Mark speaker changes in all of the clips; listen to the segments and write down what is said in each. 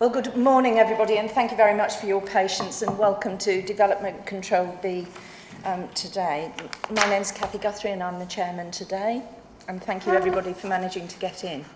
Speaker 1: Well, good morning, everybody, and thank you very much for your patience and welcome to Development Control B um, today. My name's Kathy Guthrie and I'm the chairman today, and thank you, everybody, for managing to get in.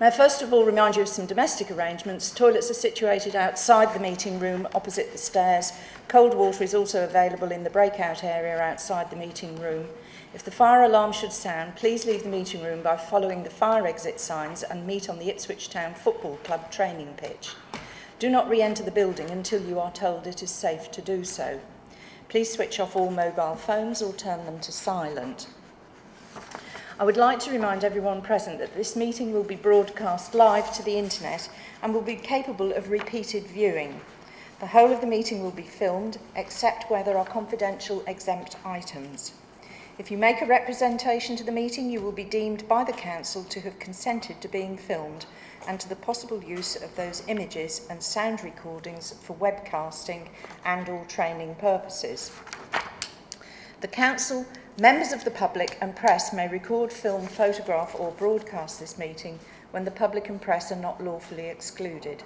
Speaker 1: May I first of all remind you of some domestic arrangements. Toilets are situated outside the meeting room opposite the stairs. Cold water is also available in the breakout area outside the meeting room. If the fire alarm should sound, please leave the meeting room by following the fire exit signs and meet on the Ipswich Town Football Club training pitch. Do not re-enter the building until you are told it is safe to do so. Please switch off all mobile phones or turn them to silent. I would like to remind everyone present that this meeting will be broadcast live to the internet and will be capable of repeated viewing. The whole of the meeting will be filmed, except where there are confidential exempt items. If you make a representation to the meeting, you will be deemed by the Council to have consented to being filmed and to the possible use of those images and sound recordings for webcasting and or training purposes. The Council, members of the public and press may record, film, photograph or broadcast this meeting when the public and press are not lawfully excluded.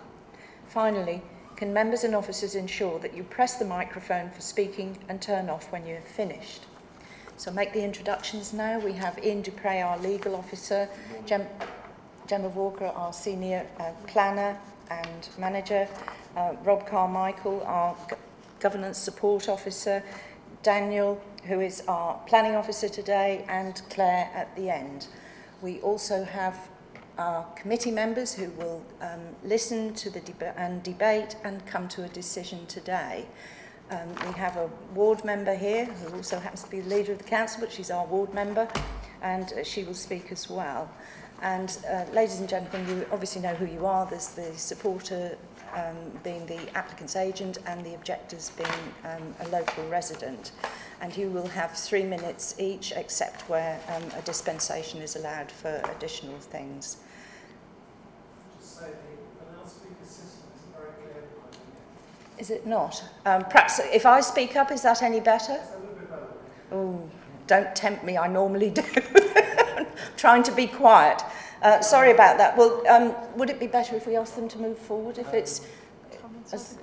Speaker 1: Finally, can members and officers ensure that you press the microphone for speaking and turn off when you have finished? So make the introductions now. We have Ian Dupre, our legal officer, Gem Gemma Walker, our senior uh, planner and manager, uh, Rob Carmichael, our governance support officer, Daniel, who is our planning officer today, and Claire at the end. We also have our committee members who will um, listen to the deb and debate and come to a decision today. Um, we have a ward member here who also happens to be the leader of the council, but she's our ward member, and uh, she will speak as well. And uh, ladies and gentlemen, you obviously know who you are. There's the supporter um, being the applicant's agent and the objectors being um, a local resident. And you will have three minutes each, except where um, a dispensation is allowed for additional things. Is it not? Um, perhaps if I speak up, is that any better? Oh, don't tempt me, I normally do. Trying to be quiet. Uh, sorry about that. Well, um, would it be better if we ask them to move forward if it's... As,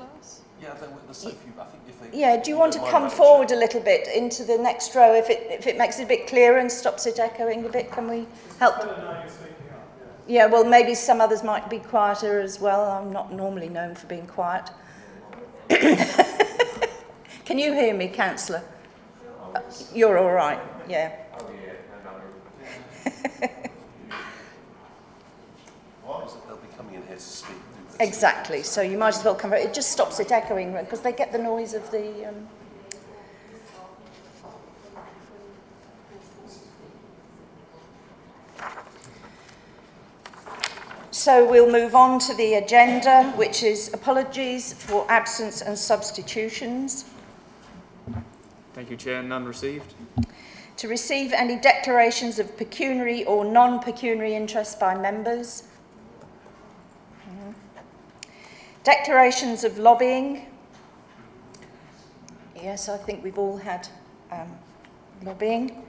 Speaker 2: yeah, there's so few, I think if they...
Speaker 1: Yeah, do you want to come forward a little bit into the next row if it, if it makes it a bit clearer and stops it echoing a bit? Can we help? Yeah, well, maybe some others might be quieter as well. I'm not normally known for being quiet. Can you hear me, Councillor? Uh, you're all right, yeah. Oh. They'll be coming in here to speak. Exactly, so you might as well come. It just stops it echoing because they get the noise of the. Um, So we'll move on to the agenda, which is apologies for absence and substitutions.
Speaker 3: Thank you, Chair. None received.
Speaker 1: To receive any declarations of pecuniary or non-pecuniary interest by members. Declarations of lobbying. Yes, I think we've all had um, lobbying.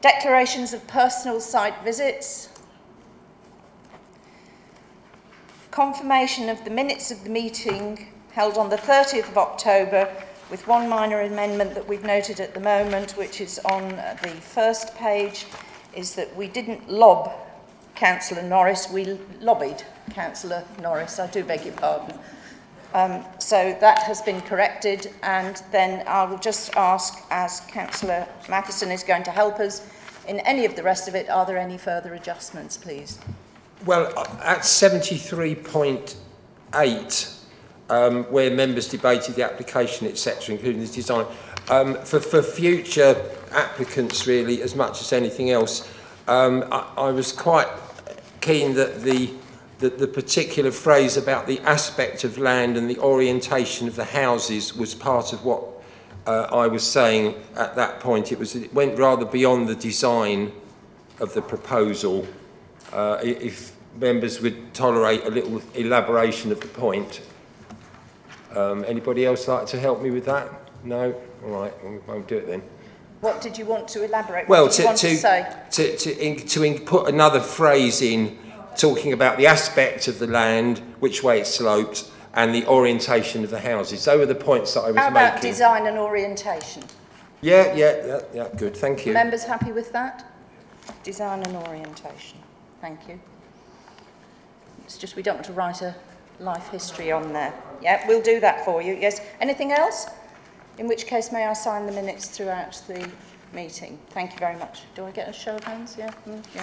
Speaker 1: Declarations of personal site visits. Confirmation of the minutes of the meeting held on the 30th of October with one minor amendment that we've noted at the moment, which is on the first page, is that we didn't lob Councillor Norris, we lobbied Councillor Norris, I do beg your pardon. Um, so that has been corrected and then I will just ask, as Councillor Matheson is going to help us, in any of the rest of it, are there any further adjustments, please?
Speaker 4: Well, at 73.8, um, where members debated the application, etc., including the design, um, for, for future applicants, really, as much as anything else, um, I, I was quite keen that the, the, the particular phrase about the aspect of land and the orientation of the houses was part of what uh, I was saying at that point. It, was, it went rather beyond the design of the proposal. Uh, if members would tolerate a little elaboration of the point. Um, anybody else like to help me with that? No? All right, I'll do it then.
Speaker 1: What did you want to elaborate?
Speaker 4: Well,
Speaker 1: to,
Speaker 4: to, to, to, to, in, to in, put another phrase in talking about the aspect of the land, which way it sloped, and the orientation of the houses. Those were the points that I was
Speaker 1: How about
Speaker 4: making.
Speaker 1: design and orientation?
Speaker 4: Yeah, yeah, yeah, yeah, good, thank you.
Speaker 1: Members happy with that? Design and orientation. Thank you. It's just we don't want to write a life history on there. Yeah, we'll do that for you. Yes. Anything else? In which case, may I sign the minutes throughout the meeting? Thank you very much. Do I get a show of hands? Yeah? Mm, yeah.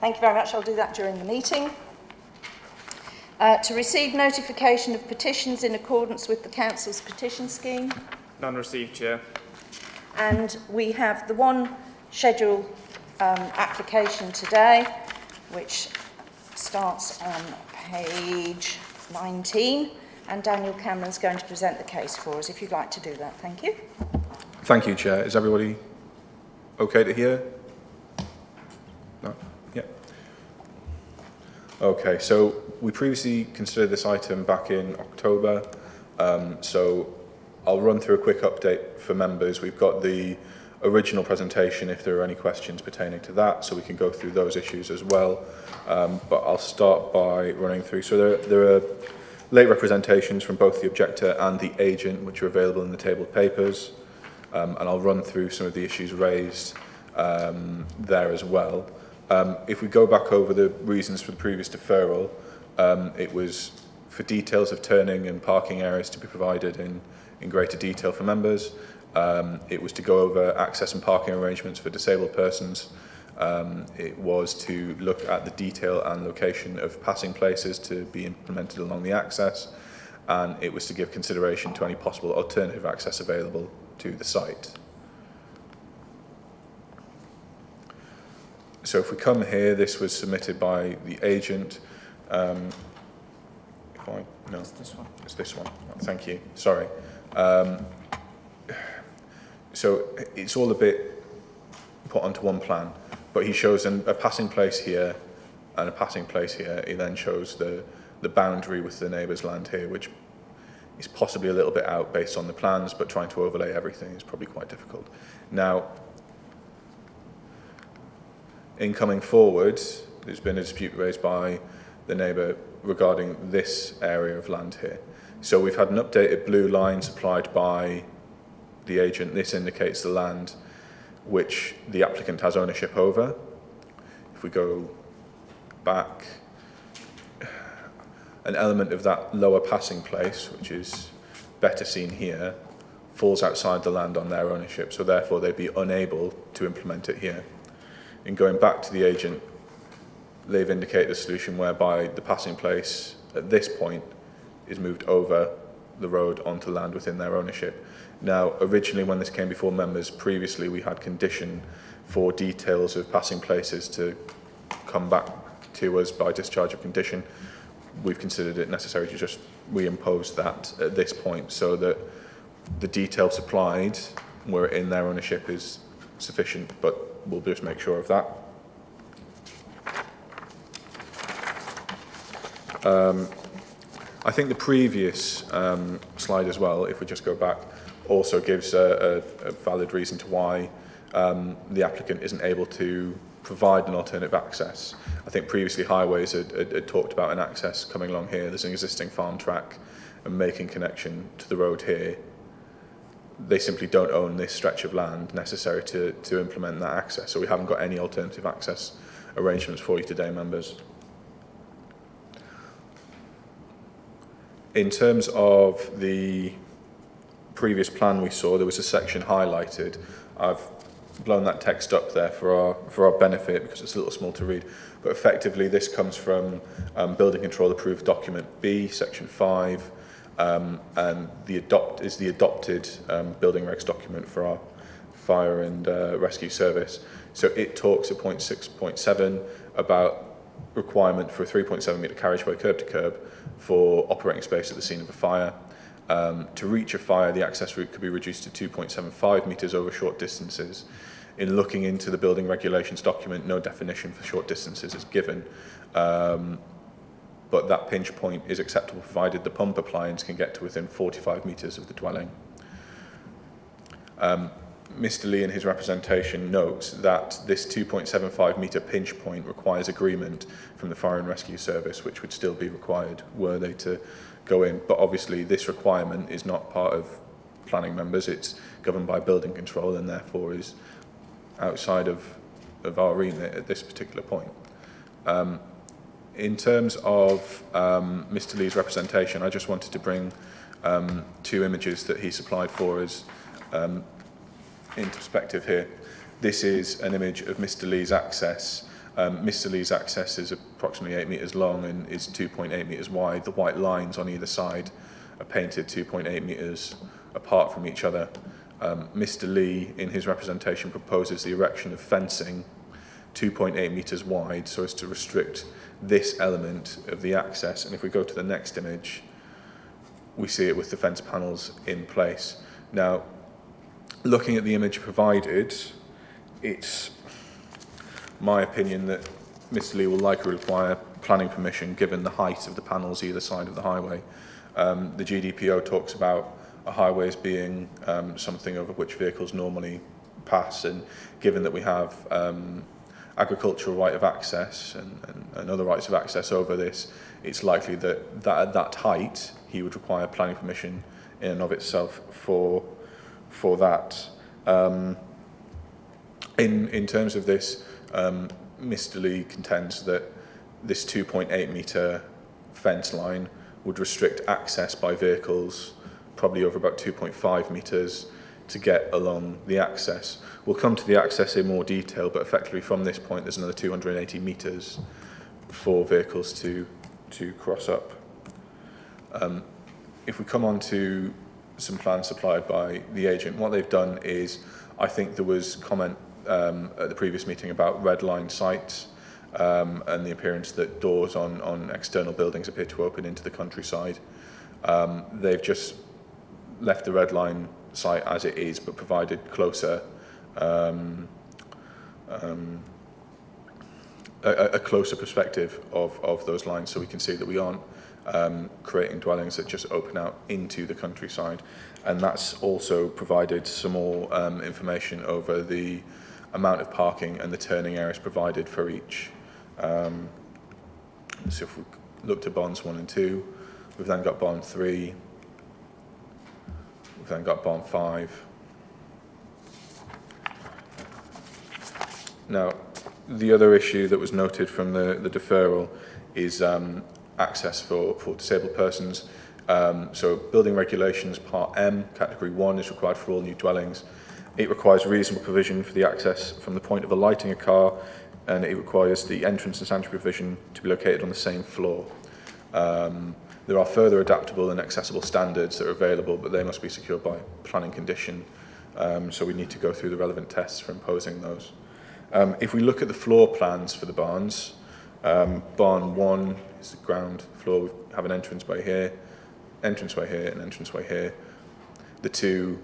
Speaker 1: Thank you very much. I'll do that during the meeting. Uh, to receive notification of petitions in accordance with the Council's petition scheme.
Speaker 3: None received, Chair.
Speaker 1: And we have the one schedule um, application today, which starts on page 19. And Daniel Cameron's going to present the case for us, if you'd like to do that. Thank you.
Speaker 5: Thank you, Chair. Is everybody okay to hear? No? Yeah. Okay, so we previously considered this item back in October. Um, so I'll run through a quick update for members. We've got the original presentation if there are any questions pertaining to that, so we can go through those issues as well. Um, but I'll start by running through. So there, there are late representations from both the objector and the agent, which are available in the table papers. Um, and I'll run through some of the issues raised um, there as well. Um, if we go back over the reasons for the previous deferral, um, it was for details of turning and parking areas to be provided in, in greater detail for members. Um, it was to go over access and parking arrangements for disabled persons. Um, it was to look at the detail and location of passing places to be implemented along the access. And it was to give consideration to any possible alternative access available to the site. So if we come here, this was submitted by the agent. Um, if I, no,
Speaker 3: It's this one.
Speaker 5: it's this one. Thank you. Sorry. Um, so it's all a bit put onto one plan, but he shows an, a passing place here and a passing place here. He then shows the, the boundary with the neighbour's land here, which is possibly a little bit out based on the plans, but trying to overlay everything is probably quite difficult. Now, in coming forward, there's been a dispute raised by the neighbour regarding this area of land here. So we've had an updated blue line supplied by the agent. This indicates the land which the applicant has ownership over. If we go back, an element of that lower passing place, which is better seen here, falls outside the land on their ownership, so therefore they'd be unable to implement it here. In going back to the agent, they've indicated a solution whereby the passing place at this point is moved over the road onto land within their ownership. Now, originally when this came before members, previously we had condition for details of passing places to come back to us by discharge of condition. We've considered it necessary to just reimpose that at this point so that the detail supplied where in their ownership is sufficient, but we'll just make sure of that. Um, I think the previous um, slide as well, if we just go back, also gives a, a, a valid reason to why um, the applicant isn't able to provide an alternative access. I think previously highways had, had, had talked about an access coming along here. There's an existing farm track and making connection to the road here. They simply don't own this stretch of land necessary to, to implement that access. So we haven't got any alternative access arrangements for you today, members. In terms of the previous plan we saw, there was a section highlighted. I've blown that text up there for our, for our benefit because it's a little small to read. But effectively, this comes from um, Building Control Approved Document B, Section 5, um, and the adopt is the adopted um, building regs document for our fire and uh, rescue service. So it talks at point 6.7 about requirement for a 3.7 metre carriageway curb to curb for operating space at the scene of a fire. Um, to reach a fire, the access route could be reduced to 2.75 metres over short distances. In looking into the building regulations document, no definition for short distances is given, um, but that pinch point is acceptable provided the pump appliance can get to within 45 metres of the dwelling. Um, Mr Lee in his representation notes that this 2.75 metre pinch point requires agreement from the Fire and Rescue Service, which would still be required were they to go in. But obviously this requirement is not part of planning members, it's governed by building control and therefore is outside of, of our remit at this particular point. Um, in terms of um, Mr Lee's representation, I just wanted to bring um, two images that he supplied for us um, into perspective here. This is an image of Mr Lee's access. Um, Mr Lee's access is approximately 8 metres long and is 2.8 metres wide. The white lines on either side are painted 2.8 metres apart from each other. Um, Mr Lee, in his representation, proposes the erection of fencing 2.8 metres wide so as to restrict this element of the access. And if we go to the next image, we see it with the fence panels in place. Now, looking at the image provided, it's my opinion that Mr Lee will likely require planning permission given the height of the panels either side of the highway. Um, the GDPO talks about a highway as being um, something over which vehicles normally pass and given that we have um, agricultural right of access and, and, and other rights of access over this, it's likely that, that at that height he would require planning permission in and of itself for, for that. Um, in, in terms of this, um, Mr Lee contends that this 2.8 metre fence line would restrict access by vehicles probably over about 2.5 metres to get along the access. We'll come to the access in more detail, but effectively from this point there's another 280 metres for vehicles to, to cross up. Um, if we come on to some plans supplied by the agent, what they've done is, I think there was comment um, at the previous meeting about red line sites um, and the appearance that doors on, on external buildings appear to open into the countryside. Um, they've just left the red line site as it is, but provided closer um, um, a, a closer perspective of, of those lines so we can see that we aren't um, creating dwellings that just open out into the countryside. And that's also provided some more um, information over the amount of parking and the turning areas provided for each. Um, so if we look at bonds one and two, we've then got bond three, we've then got bond five, Now, the other issue that was noted from the, the deferral is um, access for, for disabled persons. Um, so building regulations, part M, category one is required for all new dwellings. It requires reasonable provision for the access from the point of alighting a car and it requires the entrance and sanitary provision to be located on the same floor. Um, there are further adaptable and accessible standards that are available, but they must be secured by planning condition. Um, so we need to go through the relevant tests for imposing those. Um, if we look at the floor plans for the barns, um, barn 1 it's the ground floor. We have an entrance way here, entrance way here, and entranceway here. The two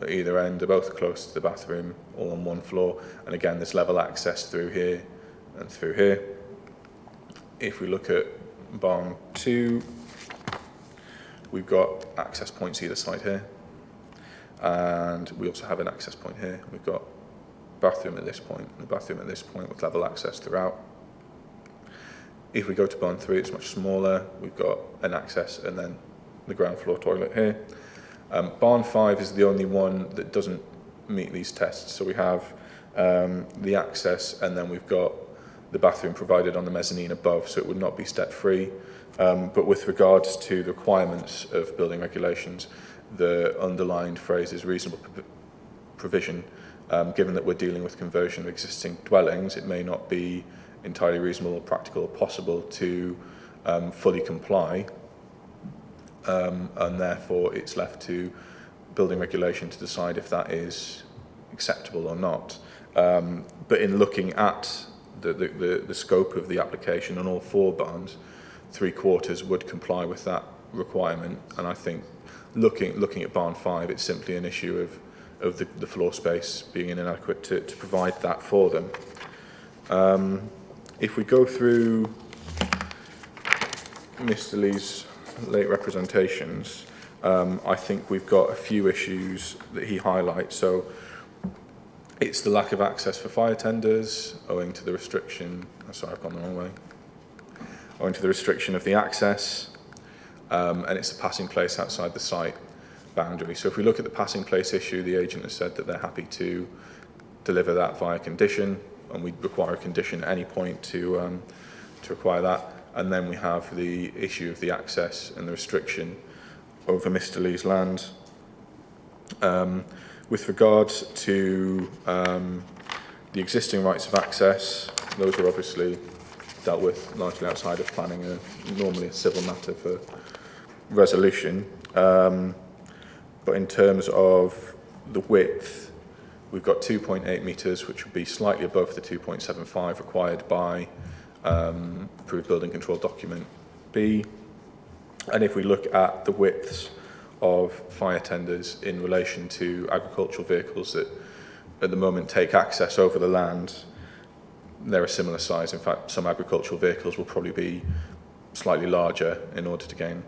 Speaker 5: at either end are both close to the bathroom, all on one floor. And again, there's level access through here and through here. If we look at barn two, we've got access points either side here. And we also have an access point here. We've got bathroom at this point and the bathroom at this point with level access throughout. If we go to barn three, it's much smaller. We've got an access and then the ground floor toilet here. Um, barn five is the only one that doesn't meet these tests. So we have um, the access and then we've got the bathroom provided on the mezzanine above, so it would not be step free. Um, but with regards to the requirements of building regulations, the underlined phrase is reasonable provision um, given that we're dealing with conversion of existing dwellings, it may not be entirely reasonable or practical or possible to um, fully comply um, and therefore it's left to building regulation to decide if that is acceptable or not. Um, but in looking at the, the, the, the scope of the application on all four barns, three quarters would comply with that requirement and I think looking, looking at barn five it's simply an issue of of the, the floor space being inadequate to, to provide that for them. Um, if we go through Mr Lee's late representations, um, I think we've got a few issues that he highlights. So it's the lack of access for fire tenders owing to the restriction. Oh, sorry, I've gone the wrong way. Owing to the restriction of the access, um, and it's the passing place outside the site boundary. So if we look at the passing place issue, the agent has said that they're happy to deliver that via condition, and we'd require a condition at any point to um, to require that. And then we have the issue of the access and the restriction over Mr Lee's land. Um, with regards to um, the existing rights of access, those are obviously dealt with largely outside of planning, a, normally a civil matter for resolution. Um, but in terms of the width, we've got 2.8 metres, which would be slightly above the 2.75 required by um, approved building control document B. And if we look at the widths of fire tenders in relation to agricultural vehicles that at the moment take access over the land, they're a similar size. In fact, some agricultural vehicles will probably be slightly larger in order to gain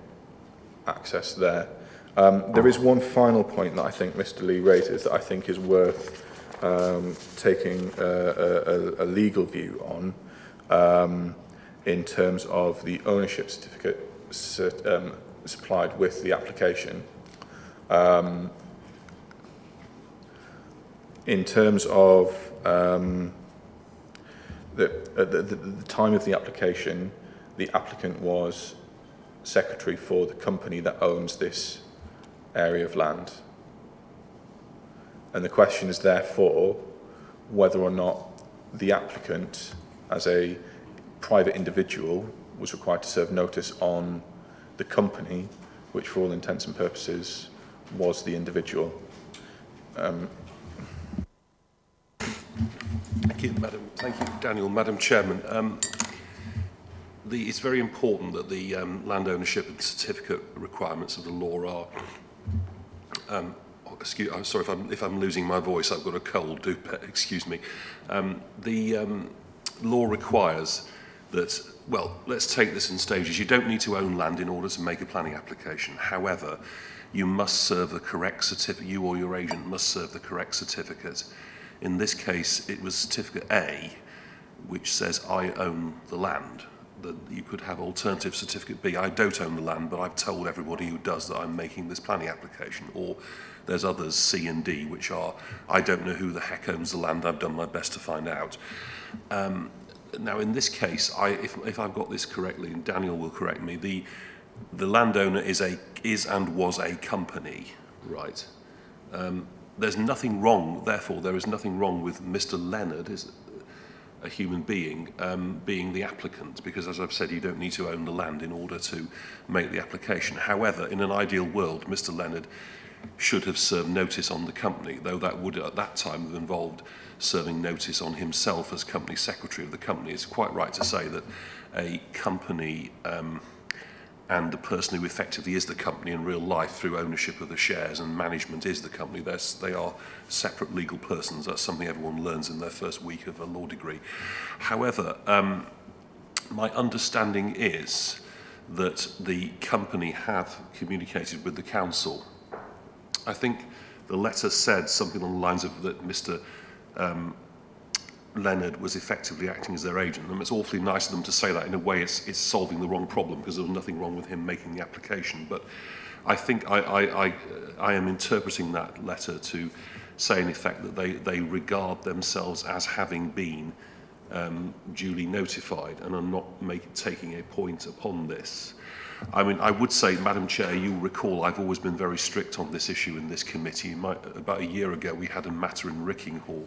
Speaker 5: access there. Um, there is one final point that I think Mr Lee raises that I think is worth um, taking a, a, a legal view on um, in terms of the ownership certificate um, supplied with the application. Um, in terms of um, the, at the, the, the time of the application, the applicant was secretary for the company that owns this area of land. And the question is therefore whether or not the applicant, as a private individual, was required to serve notice on the company, which for all intents and purposes was the individual. Um,
Speaker 6: Thank you, Madam. Thank you, Daniel. Madam Chairman, um, the, it's very important that the um, land ownership and certificate requirements of the law are. um, excuse, I'm sorry if I'm, if I'm losing my voice, I've got a cold, do excuse me. Um, the um, law requires that, well, let's take this in stages. You don't need to own land in order to make a planning application. However, you must serve the correct certificate, you or your agent must serve the correct certificate. In this case, it was certificate A, which says I own the land. That you could have alternative certificate B. I don't own the land, but I've told everybody who does that I'm making this planning application. Or there's others, C and D, which are, I don't know who the heck owns the land, I've done my best to find out. Um, now, in this case, I, if, if I've got this correctly, and Daniel will correct me, the, the landowner is, a, is and was a company, right? Um, there's nothing wrong, therefore, there is nothing wrong with Mr. Leonard, is, a human being um, being the applicant, because as I've said, you don't need to own the land in order to make the application. However, in an ideal world, Mr. Leonard should have served notice on the company, though that would at that time have involved serving notice on himself as company secretary of the company. It's quite right to say that a company um, and the person who effectively is the company in real life through ownership of the shares and management is the company. They're, they are separate legal persons. That's something everyone learns in their first week of a law degree. However, um, my understanding is that the company have communicated with the council. I think the letter said something along the lines of that Mr. Um, Leonard was effectively acting as their agent. And it's awfully nice of them to say that. In a way, it's, it's solving the wrong problem because there was nothing wrong with him making the application. But I think I, I, I, I am interpreting that letter to say, in effect, that they, they regard themselves as having been um, duly notified and are not make, taking a point upon this. I mean, I would say, Madam Chair, you recall I've always been very strict on this issue in this committee. My, about a year ago, we had a matter in Rickinghall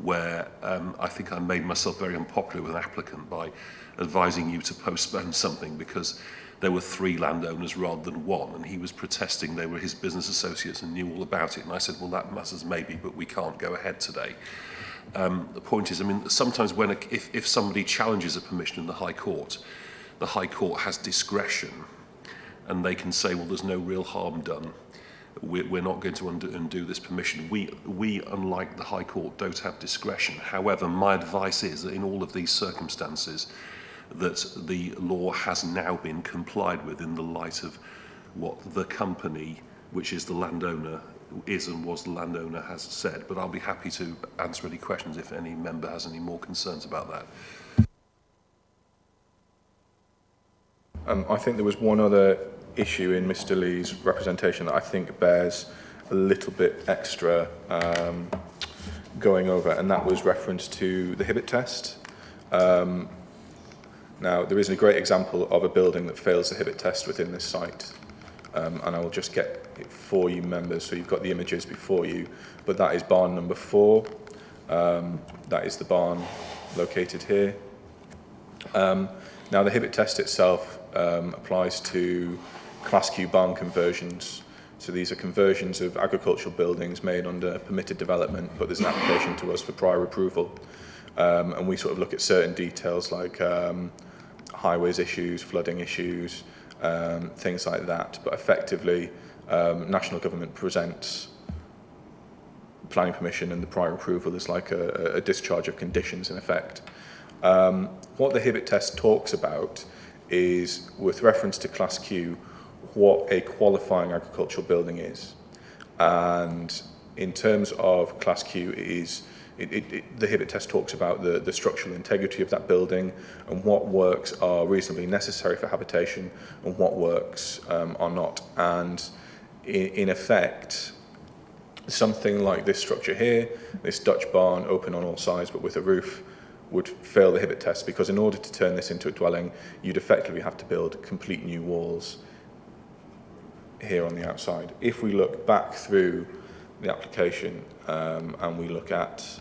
Speaker 6: where um, I think I made myself very unpopular with an applicant by advising you to postpone something because there were three landowners rather than one, and he was protesting they were his business associates and knew all about it. And I said, well, that matters maybe, but we can't go ahead today. Um, the point is, I mean, sometimes when a, if, if somebody challenges a permission in the High Court, the High Court has discretion, and they can say, well, there's no real harm done we're, we're not going to undo, undo this permission. We, we, unlike the High Court, don't have discretion. However, my advice is that in all of these circumstances, that the law has now been complied with in the light of what the company, which is the landowner, is and was the landowner has said. But I'll be happy to answer any questions if any member has any more concerns about that.
Speaker 5: Um, I think there was one other issue in Mr Lee's representation that I think bears a little bit extra um, going over, and that was reference to the Hibbitt test. Um, now, there is a great example of a building that fails the Hibbitt test within this site, um, and I will just get it for you members, so you've got the images before you, but that is barn number four. Um, that is the barn located here. Um, now, the Hibbitt test itself um, applies to Class Q barn conversions. So these are conversions of agricultural buildings made under permitted development, but there's an application to us for prior approval. Um, and we sort of look at certain details like um, highways issues, flooding issues, um, things like that. But effectively, um, national government presents planning permission and the prior approval is like a, a discharge of conditions in effect. Um, what the Hibbitt test talks about is, with reference to Class Q, what a qualifying agricultural building is. And in terms of Class Q, it is it, it, it, the Hibbitt test talks about the, the structural integrity of that building and what works are reasonably necessary for habitation and what works um, are not. And in, in effect, something like this structure here, this Dutch barn open on all sides but with a roof, would fail the Hibbitt test because in order to turn this into a dwelling, you'd effectively have to build complete new walls here on the outside. If we look back through the application um, and we look at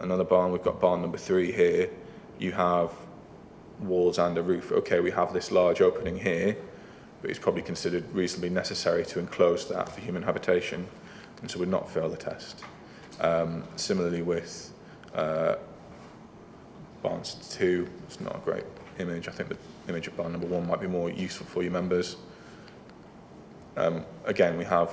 Speaker 5: another barn, we've got barn number three here, you have walls and a roof. Okay, we have this large opening here, but it's probably considered reasonably necessary to enclose that for human habitation, and so would not fail the test. Um, similarly with uh, barns two, it's not a great image. I think the image of barn number one might be more useful for your members. Um, again, we have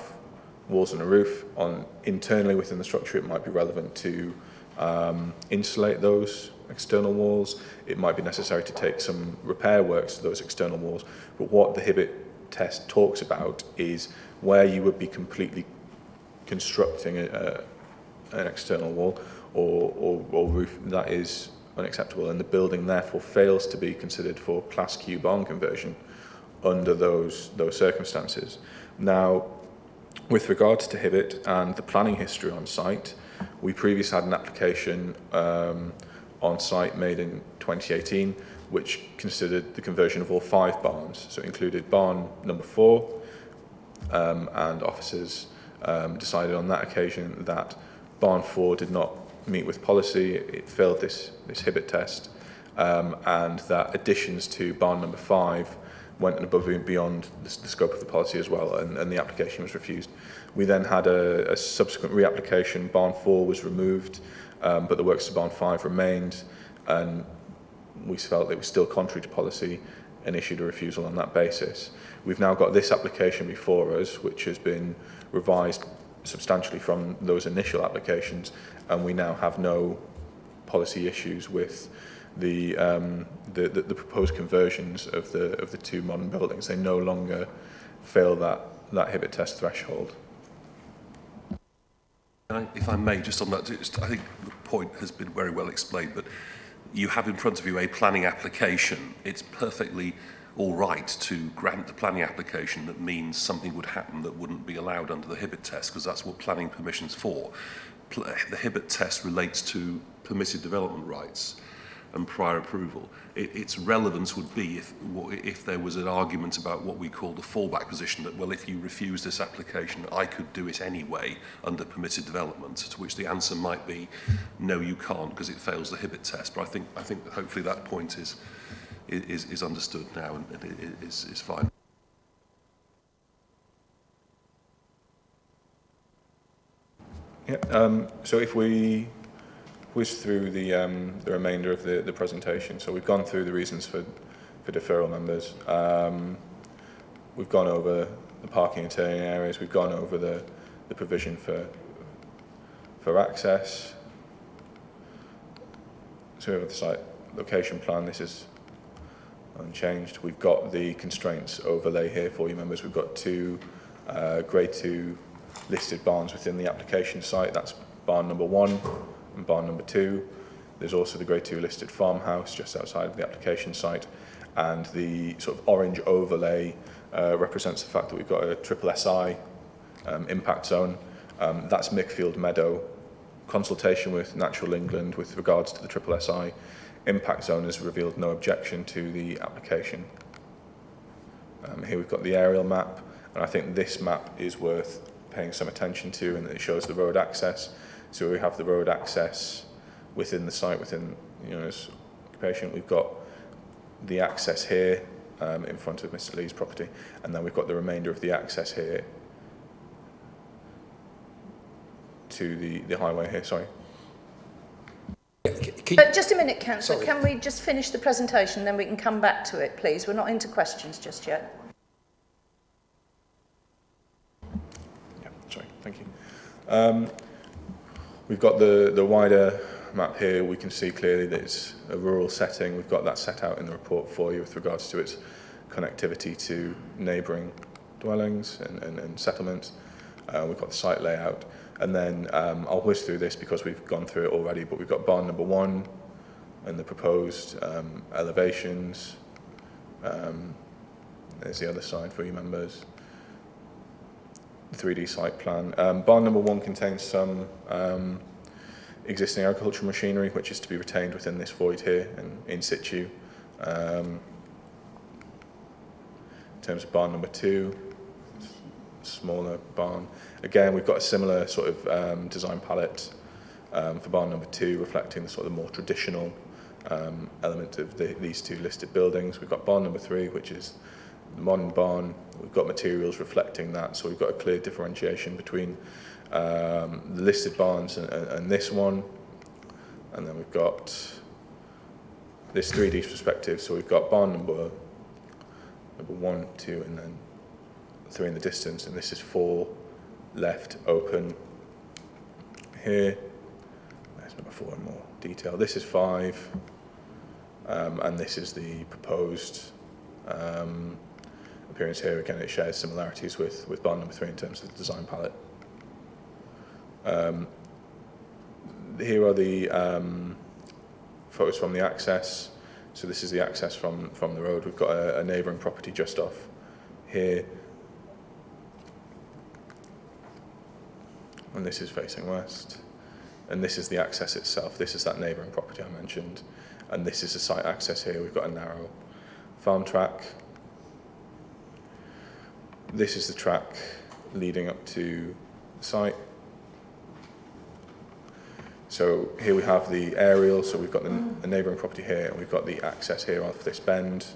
Speaker 5: walls and a roof. On internally within the structure, it might be relevant to um, insulate those external walls. It might be necessary to take some repair works to those external walls. But what the Hibbitt test talks about is where you would be completely constructing a, a, an external wall or, or, or roof that is unacceptable and the building therefore fails to be considered for class Q barn conversion under those those circumstances. Now, with regards to Hibbitt and the planning history on site, we previously had an application um, on site made in 2018 which considered the conversion of all five barns. So it included barn number four um, and officers um, decided on that occasion that barn four did not meet with policy, it failed this, this Hibbitt test um, and that additions to barn number five went above and beyond the, the scope of the policy as well, and, and the application was refused. We then had a, a subsequent reapplication. Barn 4 was removed, um, but the works of Barn 5 remained, and we felt it was still contrary to policy and issued a refusal on that basis. We've now got this application before us, which has been revised substantially from those initial applications, and we now have no policy issues with the, um, the, the, the proposed conversions of the, of the two modern buildings. They no longer fail that, that Hibbitt test threshold.
Speaker 6: If I may, just on that, just, I think the point has been very well explained, but you have in front of you a planning application. It's perfectly all right to grant the planning application that means something would happen that wouldn't be allowed under the Hibbitt test, because that's what planning permission's for. The Hibbitt test relates to permitted development rights and prior approval. It, its relevance would be if, if there was an argument about what we call the fallback position, that, well, if you refuse this application, I could do it anyway under permitted development, to which the answer might be, no, you can't, because it fails the Hibbitt test. But I think, I think hopefully that point is, is, is understood now and, and is, is fine.
Speaker 5: Yeah, um, so if we whiz through the, um, the remainder of the, the presentation. So we've gone through the reasons for, for deferral members. Um, we've gone over the parking and turning areas. We've gone over the, the provision for, for access. So we have the site location plan. This is unchanged. We've got the constraints overlay here for you members. We've got two uh, grade 2 listed barns within the application site. That's barn number 1 and barn number 2. There's also the grade 2 listed farmhouse just outside of the application site and the sort of orange overlay uh, represents the fact that we've got a triple SI um, impact zone. Um, that's Mickfield Meadow. Consultation with Natural England with regards to the triple SI impact zone has revealed no objection to the application. Um, here we've got the aerial map, and I think this map is worth paying some attention to, and it shows the road access. So we have the road access within the site, within you know, this occupation. We've got the access here um, in front of Mr. Lee's property, and then we've got the remainder of the access here to the, the highway here, sorry.
Speaker 1: But just a minute, Councillor, can we just finish the presentation, then we can come back to it, please? We're not into questions just yet.
Speaker 5: Yeah, sorry, thank you. Um, we've got the, the wider map here. We can see clearly that it's a rural setting. We've got that set out in the report for you with regards to its connectivity to neighbouring dwellings and, and, and settlements. Uh, we've got the site layout. And then um, I'll whiz through this because we've gone through it already, but we've got barn number one and the proposed um, elevations. Um, there's the other side for you members. The 3D site plan. Um, barn number one contains some um, existing agricultural machinery, which is to be retained within this void here and in situ. Um, in terms of barn number two, smaller barn. Again, we've got a similar sort of um, design palette um, for barn number two, reflecting the sort of more traditional um, element of the, these two listed buildings. We've got barn number three, which is the modern barn. We've got materials reflecting that, so we've got a clear differentiation between um, the listed barns and, and, this one. And then we've got this 3D perspective, so we've got barn number number one, two, and then three in the distance, and this is four left open here. There's number four in more detail. This is five, um, and this is the proposed um, appearance here. Again, it shares similarities with, with barn number three in terms of the design palette. Um, here are the um, photos from the access. So this is the access from, from the road. We've got a, a neighbouring property just off here. And this is facing west. And this is the access itself. This is that neighbouring property I mentioned. And this is the site access here. We've got a narrow farm track. This is the track leading up to the site. So here we have the aerial, so we've got the, mm. the neighbouring property here, and we've got the access here off this bend.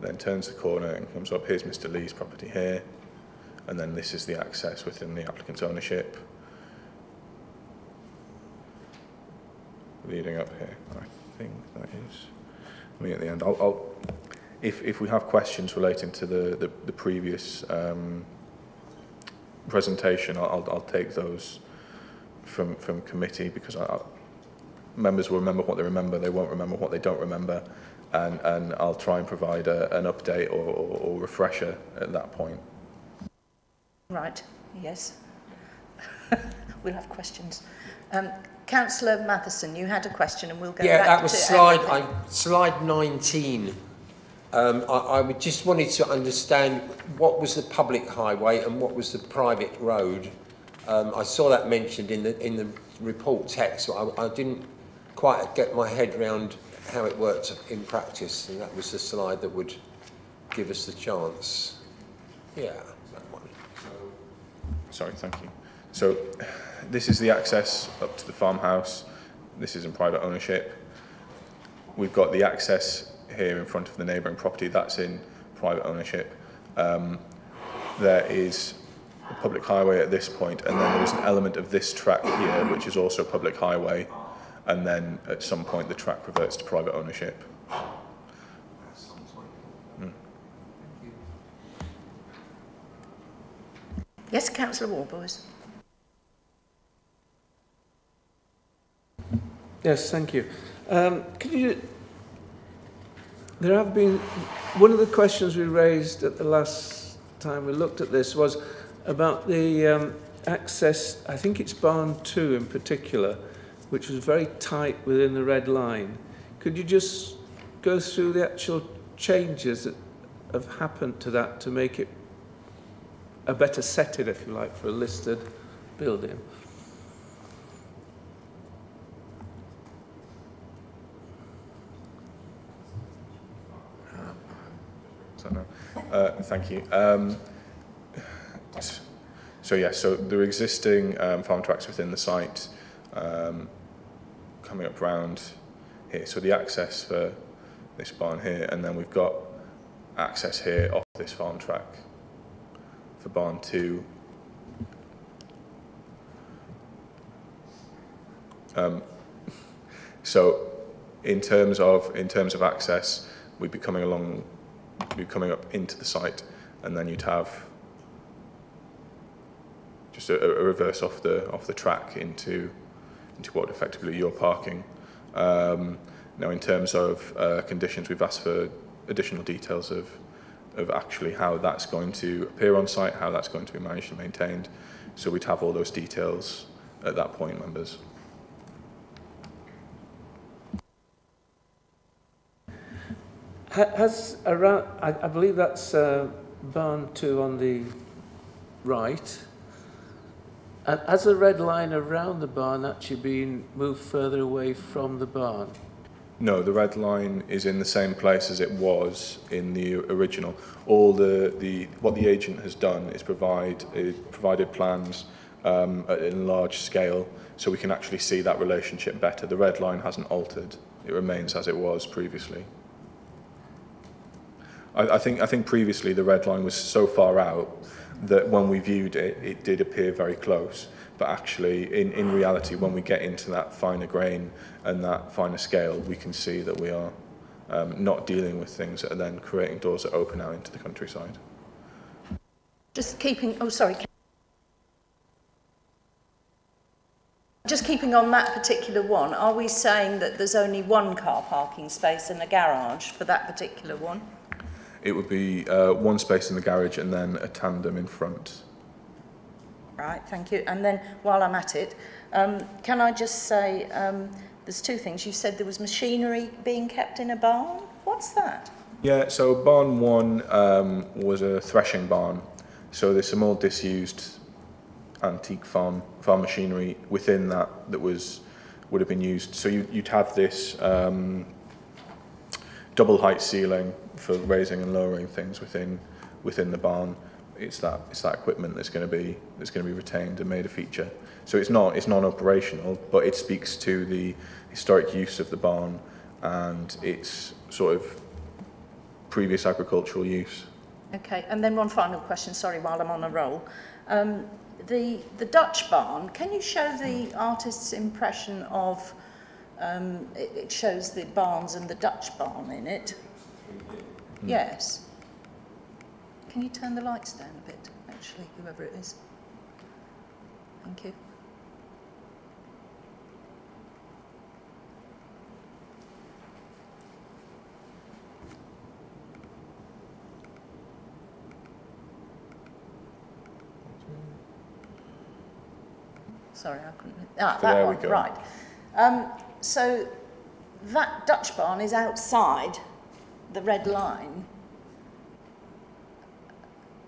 Speaker 5: Then turns the corner and comes up. Here's Mr. Lee's property here, and then this is the access within the applicant's ownership. Leading up here, I think that is me at the end. I'll, I'll if, if we have questions relating to the, the, the previous um, presentation, I'll, I'll take those from, from committee because I, members will remember what they remember, they won't remember what they don't remember, and, and I'll try and provide a, an update or, or, or refresher at that point.
Speaker 1: Right, yes. we'll have questions. Um, Councillor Matthissen, you had a question and we'll go
Speaker 4: yeah,
Speaker 1: back
Speaker 4: that was slide, I, slide 19. Um, I, I just wanted to understand what was the public highway and what was the private road. Um, I saw that mentioned in the in the report text, but I, I didn't quite get my head around how it worked in practice, and that was the slide that would give us the chance. Yeah, that one.
Speaker 5: Sorry, thank you. So this is the access up to the farmhouse. This is in private ownership. We've got the access here in front of the neighbouring property, that's in private ownership. Um, there is a public highway at this point, and then there is an element of this track here, which is also a public highway, and then at some point the track reverts to private ownership.
Speaker 1: Mm. Yes, Councillor Warboys.
Speaker 7: Yes, thank you. Um, could you There have been, one of the questions we raised at the last time we looked at this was about the um, access, I think it's barn two in particular, which was very tight within the red line. Could you just go through the actual changes that have happened to that to make it a better setting, if you like, for a listed building?
Speaker 5: So, no. uh, thank you. Um, so yeah, so there are existing um, farm tracks within the site um, coming up round here. So the access for this barn here, and then we've got access here off this farm track for barn two. Um, so in terms of in terms of access, we'd be coming along, be coming up into the site, and then you'd have just a, a reverse off the off the track into into what effectively you're parking. Um, now, in terms of uh, conditions, we've asked for additional details of of actually how that's going to appear on site, how that's going to be managed and maintained. So we'd have all those details at that point, members.
Speaker 7: Has around, I, I believe that's uh, barn two on the right. And has the red line around the barn actually been moved further away from the barn?
Speaker 5: No, the red line is in the same place as it was in the original. All the, the what the agent has done is provide uh, provided plans um, a large scale so we can actually see that relationship better. The red line hasn't altered. It remains as it was previously. I, I think I think previously the red line was so far out that when we viewed it, it did appear very close. But actually, in, in reality, when we get into that finer grain and that finer scale, we can see that we are um, not dealing with things that are then creating doors that open out into the countryside.
Speaker 1: Just keeping, oh, sorry. Just keeping on that particular one, are we saying that there's only one car parking space in a garage for that particular one?
Speaker 5: It would be uh, one space in the garage and then a tandem in front.
Speaker 1: Right, thank you. And then while I'm at it, um, can I just say um, there's two things. You said there was machinery being kept in a barn. What's that?
Speaker 5: Yeah, so barn one um, was a threshing barn. So there's some old disused antique farm farm machinery within that that was would have been used. So you, you'd have this um, double height ceiling for raising and lowering things within within the barn. It's that it's that equipment that's going to be that's going to be retained and made a feature. So it's not it's non-operational, but it speaks to the historic use of the barn and its sort of previous agricultural use.
Speaker 1: Okay, and then one final question. Sorry, while I'm on a roll. Um, the the Dutch barn. Can you show the artist's impression of? Um, it, it shows the barns and the Dutch barn in it. Mm. Yes. Can you turn the lights down a bit, actually, whoever it is? Thank you. Sorry, I couldn't. Ah, that
Speaker 5: one,
Speaker 1: right. Um, so that Dutch barn is outside the red line,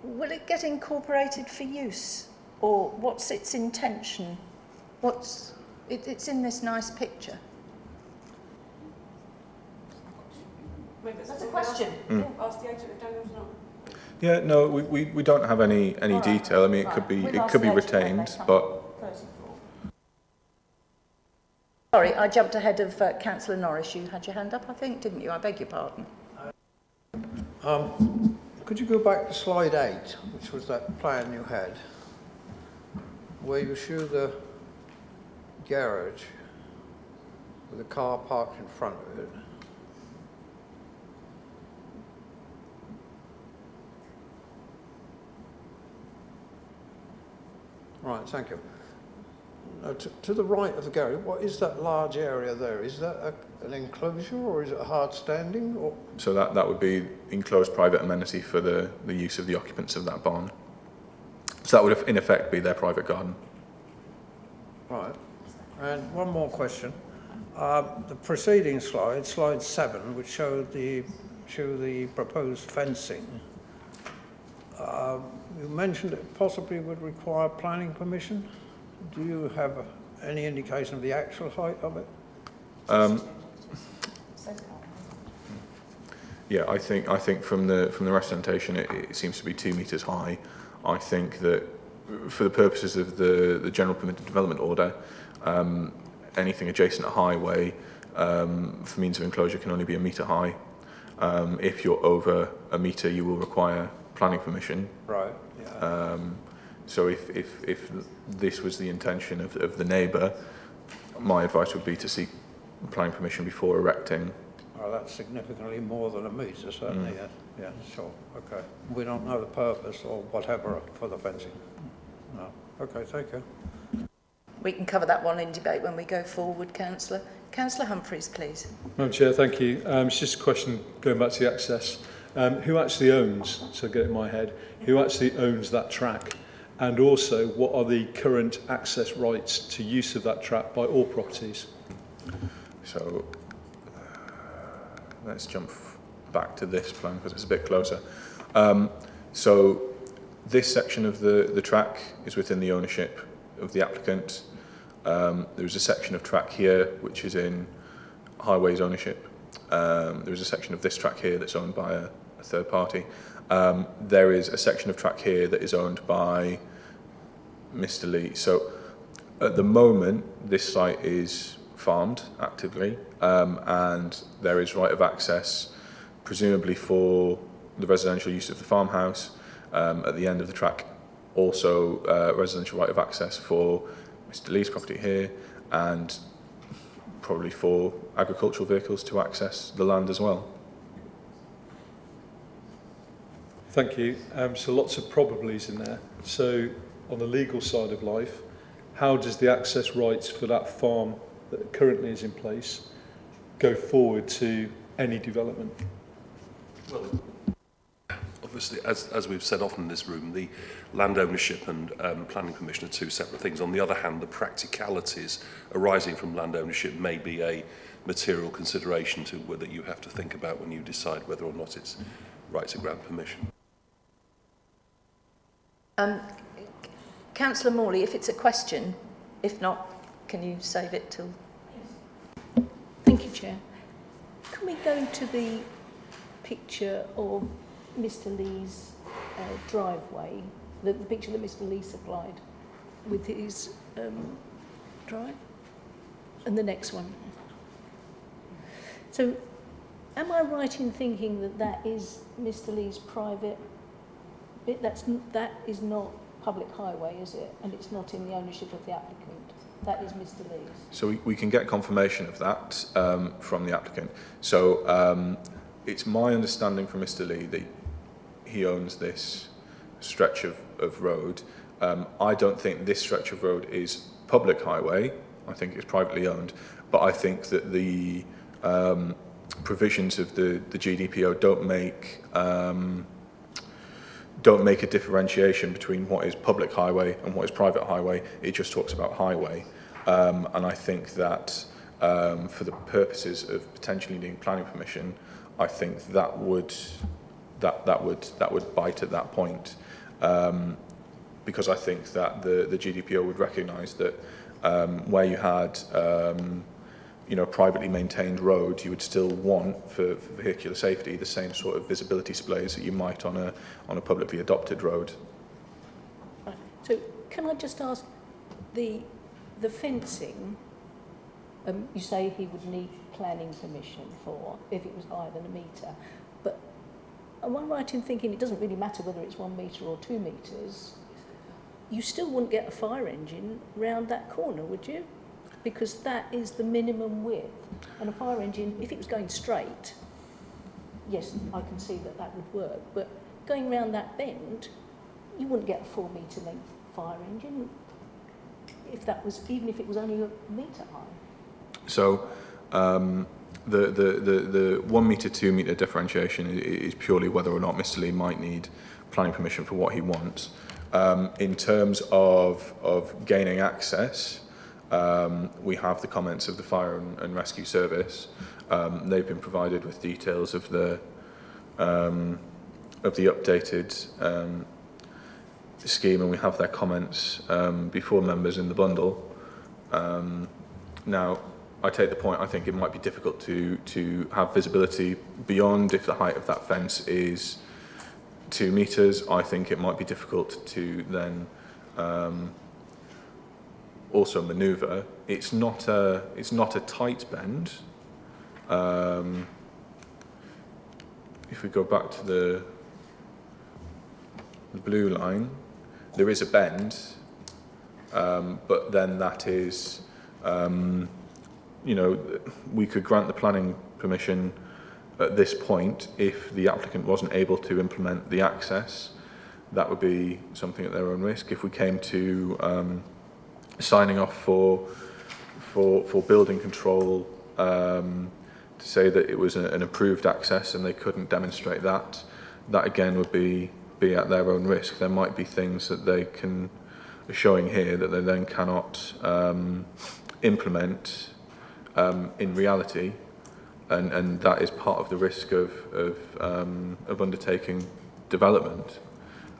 Speaker 1: will it get incorporated for use? Or what's its intention? What's, it, it's in this nice picture. That's a question.
Speaker 5: Mm. Yeah, no, we, we, we don't have any any right. detail. I mean, it right. could be we'll it could be retained, but.
Speaker 1: Sorry, I jumped ahead of uh, Councillor Norris. You had your hand up, I think, didn't you? I beg your pardon.
Speaker 8: Um, could you go back to slide eight, which was that plan you had, where you show the garage with a car parked in front of it. Right, thank you. Now, to, to the right of the garage, what is that large area there? Is that a an enclosure or is it hard standing? Or
Speaker 5: So that, that would be enclosed private amenity for the, the use of the occupants of that barn. So that would in effect be their private garden.
Speaker 8: Right. And one more question. Um, the preceding slide, slide seven, which showed the show the proposed fencing. Um, you mentioned it possibly would require planning permission. Do you have any indication of the actual height of it?
Speaker 5: Um, yeah, I think I think from the from the representation, it, it seems to be two meters high. I think that for the purposes of the the general permitted development order, um, anything adjacent to highway um, for means of enclosure can only be a metre high. Um, if you're over a metre, you will require planning permission.
Speaker 8: Right. Yeah.
Speaker 5: Um, so if, if, if this was the intention of, of the neighbour, my advice would be to seek planning permission before erecting.
Speaker 8: Oh, that's significantly more than a metre, certainly, mm. yeah. Yeah, sure, okay. We don't know the purpose or whatever for the fencing. No. Okay, thank you.
Speaker 1: We can cover that one in debate when we go forward, Councillor. Councillor Humphreys, please.
Speaker 9: Madam Chair, thank you. Um, it's just a question going back to the access. Um, who actually owns, so get in my head, who actually owns that track? And also, what are the current access rights to use of that track by all properties?
Speaker 5: So, let's jump back to this plan because it's a bit closer. Um, so, this section of the, the track is within the ownership of the applicant. Um, there's a section of track here which is in highways ownership. Um, there's a section of this track here that's owned by a, a third party. Um, there is a section of track here that is owned by Mr. Lee. So at the moment, this site is farmed actively um, and there is right of access presumably for the residential use of the farmhouse um, at the end of the track also uh, residential right of access for Mr. Lee's property here and probably for agricultural vehicles to access the land as well.
Speaker 9: Thank you. Um, so lots of probablys in there. So on the legal side of life, how does the access rights for that farm that currently is in place go forward to any development.
Speaker 6: Well, obviously, as, as we've said often in this room, the land ownership and um, planning permission are two separate things. On the other hand, the practicalities arising from land ownership may be a material consideration to whether you have to think about when you decide whether or not it's right to grant permission.
Speaker 1: Um, Councillor Morley, if it's a question, if not, can you save it till
Speaker 10: Thank you, Chair. Can we go to the picture of Mr Lee's uh, driveway, the, the picture that Mr Lee supplied with his um, drive, and the next one. So, am I right in thinking that that is Mr Lee's private bit? That's, that is not public highway, is it? And it's not in the ownership of the applicant? That is Mr Lee's?
Speaker 5: So we, we can get confirmation of that um, from the applicant. So um, it's my understanding from Mr Lee that he owns this stretch of, of road. Um, I don't think this stretch of road is public highway. I think it's privately owned. But I think that the um, provisions of the, the GDPO don't make um, don't make a differentiation between what is public highway and what is private highway. It just talks about highway. Um, and I think that um, for the purposes of potentially needing planning permission, I think that would that, that, would, that would bite at that point. Um, because I think that the, the GDPR would recognise that um, where you had um, you know, privately maintained road, you would still want for, for vehicular safety the same sort of visibility displays that you might on a, on a publicly adopted road.
Speaker 10: So can I just ask, the, the fencing, um, you say he would need planning permission for if it was higher than a metre, but am I right in thinking it doesn't really matter whether it's one metre or two metres? You still wouldn't get a fire engine round that corner, would you? Because that is the minimum width. And a fire engine, if it was going straight, yes, I can see that that would work. But going round that bend, you wouldn't get a four metre length fire engine if that was, even if it was only a metre high.
Speaker 5: So, um, the, the, the, the one metre, two metre differentiation is purely whether or not Mr Lee might need planning permission for what he wants. Um, in terms of, of gaining access, um, we have the comments of the Fire and, and Rescue Service. Um, they've been provided with details of the um, of the updated um, scheme, and we have their comments um, before members in the bundle. Um, now, I take the point, I think it might be difficult to, to have visibility beyond if the height of that fence is two metres. I think it might be difficult to then um, also manoeuvre. It's not a, it's not a tight bend. Um, if we go back to the, the blue line, there is a bend, um, but then that is um, you know, we could grant the planning permission at this point if the applicant wasn't able to implement the access. That would be something at their own risk. If we came to um, signing off for for for building control um, to say that it was a, an approved access and they couldn't demonstrate that, that again would be be at their own risk. There might be things that they can are showing here that they then cannot um, implement um, in reality, and, and that is part of the risk of, of, um, of undertaking development,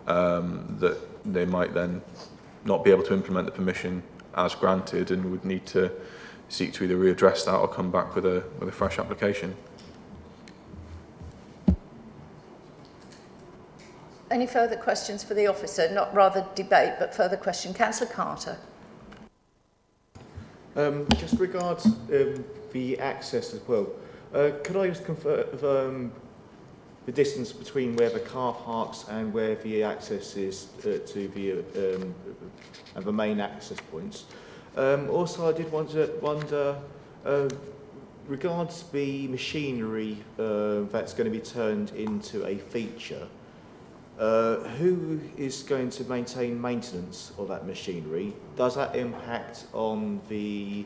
Speaker 5: um, that they might then not be able to implement the permission as granted and would need to seek to either readdress that or come back with a, with a fresh application.
Speaker 1: Any further questions for the officer? Not rather debate, but further question. Councillor Carter.
Speaker 11: Um, just regards um, the access as well, uh, could I just confirm the distance between where the car parks and where the access is uh, to the, um, and the main access points? Um, also, I did wonder, wonder uh, regards the machinery uh, that's going to be turned into a feature, Uh, who is going to maintain maintenance of that machinery? Does that impact on the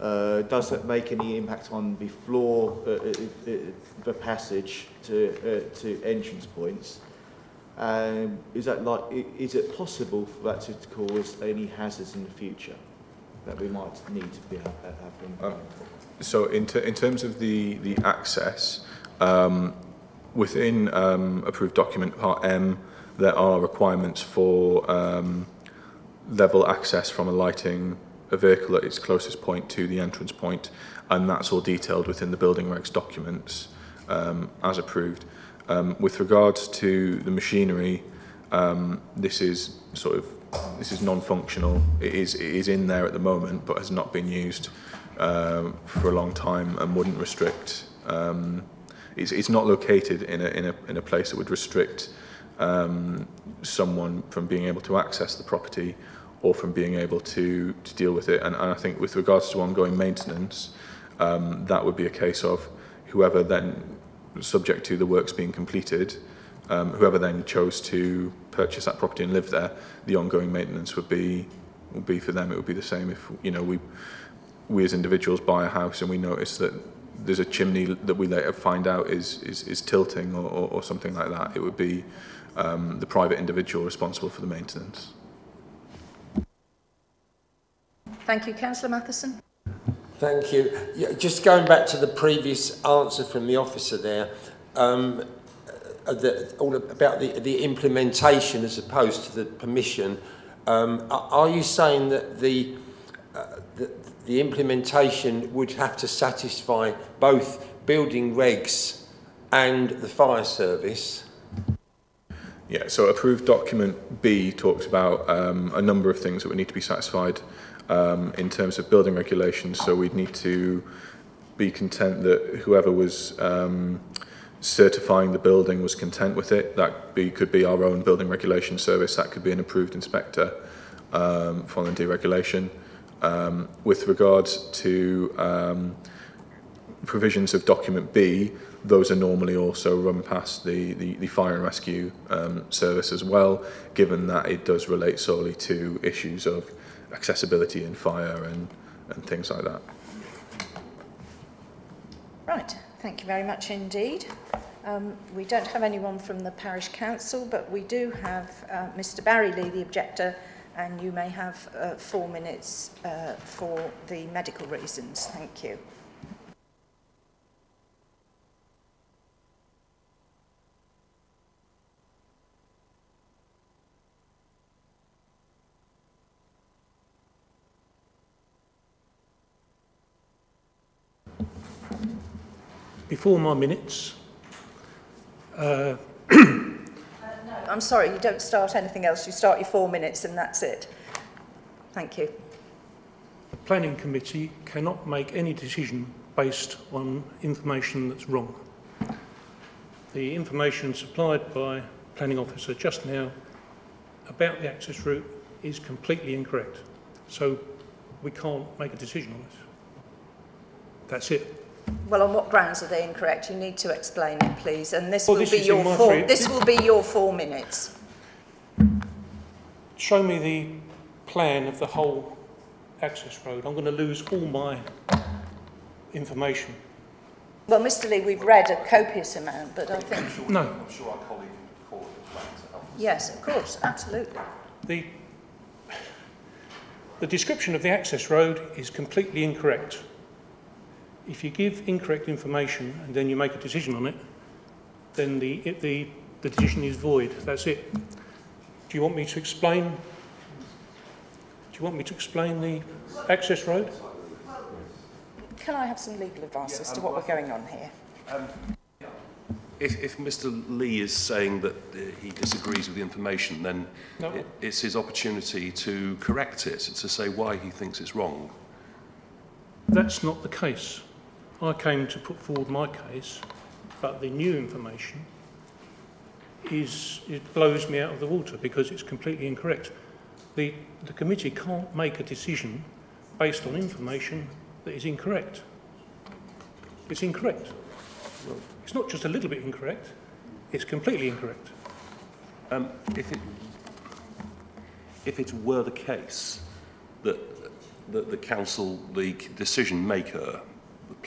Speaker 11: uh, does that make any impact on the floor, uh, uh, uh the passage to uh, to entrance points? Um, is that like is it possible for that to cause any hazards in the future that we might need to be have, have um,
Speaker 5: so in, ter in terms of the the access, um, within um, approved document part M, there are requirements for um, level access from a lighting a vehicle at its closest point to the entrance point, and that's all detailed within the building regs documents um, as approved. Um, with regards to the machinery, um, this is sort of this is non-functional. It is it is in there at the moment, but has not been used um, for a long time and wouldn't restrict um, it's, it's not located in a, in, a, in a place that would restrict um, someone from being able to access the property or from being able to, to deal with it. And, and I think with regards to ongoing maintenance, um, that would be a case of whoever then, subject to the works being completed, um, whoever then chose to purchase that property and live there, the ongoing maintenance would be would be for them. It would be the same if you know we we as individuals buy a house and we notice that there's a chimney that we later find out is, is, is tilting or, or, or something like that, it would be um, the private individual responsible for the maintenance.
Speaker 1: Thank you. Councillor Matthissen.
Speaker 4: Thank you. Yeah, just going back to the previous answer from the officer there, um, uh, the, all about the, the implementation as opposed to the permission, um, are you saying that the, uh, the, the implementation would have to satisfy both building regs and the fire service.
Speaker 5: Yeah, so approved document B talks about um, a number of things that would need to be satisfied um, in terms of building regulations. So we'd need to be content that whoever was um, certifying the building was content with it. That be, could be our own building regulation service. That could be an approved inspector um, following deregulation. Um, with regards to um, provisions of document B, those are normally also run past the, the, the fire and rescue um, service as well, given that it does relate solely to issues of accessibility in fire and, and things like that.
Speaker 1: Right, thank you very much indeed. Um, we don't have anyone from the parish council, but we do have uh, Mr Barry Lee, the objector, and you may have uh, four minutes uh, for the medical reasons. Thank you.
Speaker 12: Before my minutes.
Speaker 1: Uh, no, I'm sorry, you don't start anything else. You start your four minutes and that's it. Thank you.
Speaker 12: The planning committee cannot make any decision based on information that's wrong. The information supplied by planning officer just now about the access route is completely incorrect. So we can't make a decision on this. That's it.
Speaker 1: Well, on what grounds are they incorrect? You need to explain it, please. And this well, will this be your four. This will be your four minutes.
Speaker 12: Show me the plan of the whole access road. I'm going to lose all my information.
Speaker 1: Well, Mr. Lee, we've read a copious amount, but I think.
Speaker 12: I'm sure, no.
Speaker 6: I'm sure our colleague can call it plan to help.
Speaker 1: Yes, of course, absolutely.
Speaker 12: The the description of the access road is completely incorrect. If you give incorrect information and then you make a decision on it, then the, it, the, the decision is void. That's it. Do you want me to explain? Do you want me to explain the access road?
Speaker 1: Can I have some legal advice yeah, as to what we're going on here? Um,
Speaker 6: if, if Mr Lee is saying that uh, he disagrees with the information, then no. it, it's his opportunity to correct it, to say why he thinks it's wrong.
Speaker 12: That's not the case. I came to put forward my case, but the new information is, it blows me out of the water because it's completely incorrect. The, the committee can't make a decision based on information that is incorrect. It's incorrect. It's not just a little bit incorrect, it's completely incorrect.
Speaker 6: Um, if, it, if it were the case that, that the council, the decision maker,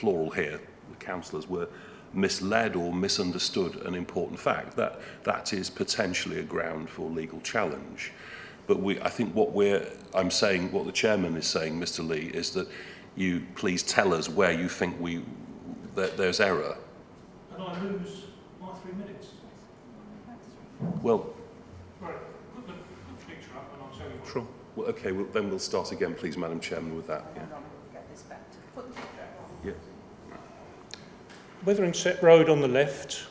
Speaker 6: plural here, the councillors were misled or misunderstood an important fact, that, that is potentially a ground for legal challenge. But we, I think what we're, I'm saying, what the chairman is saying, Mr. Lee, is that you please tell us where you think we, that there's error.
Speaker 12: And I lose my three minutes.
Speaker 6: Well,
Speaker 12: right, put the, put the picture up and I'll tell you what's wrong.
Speaker 6: Well, okay, well, then we'll start again, please, Madam Chairman, with that. Yeah.
Speaker 12: Withering Road on the left,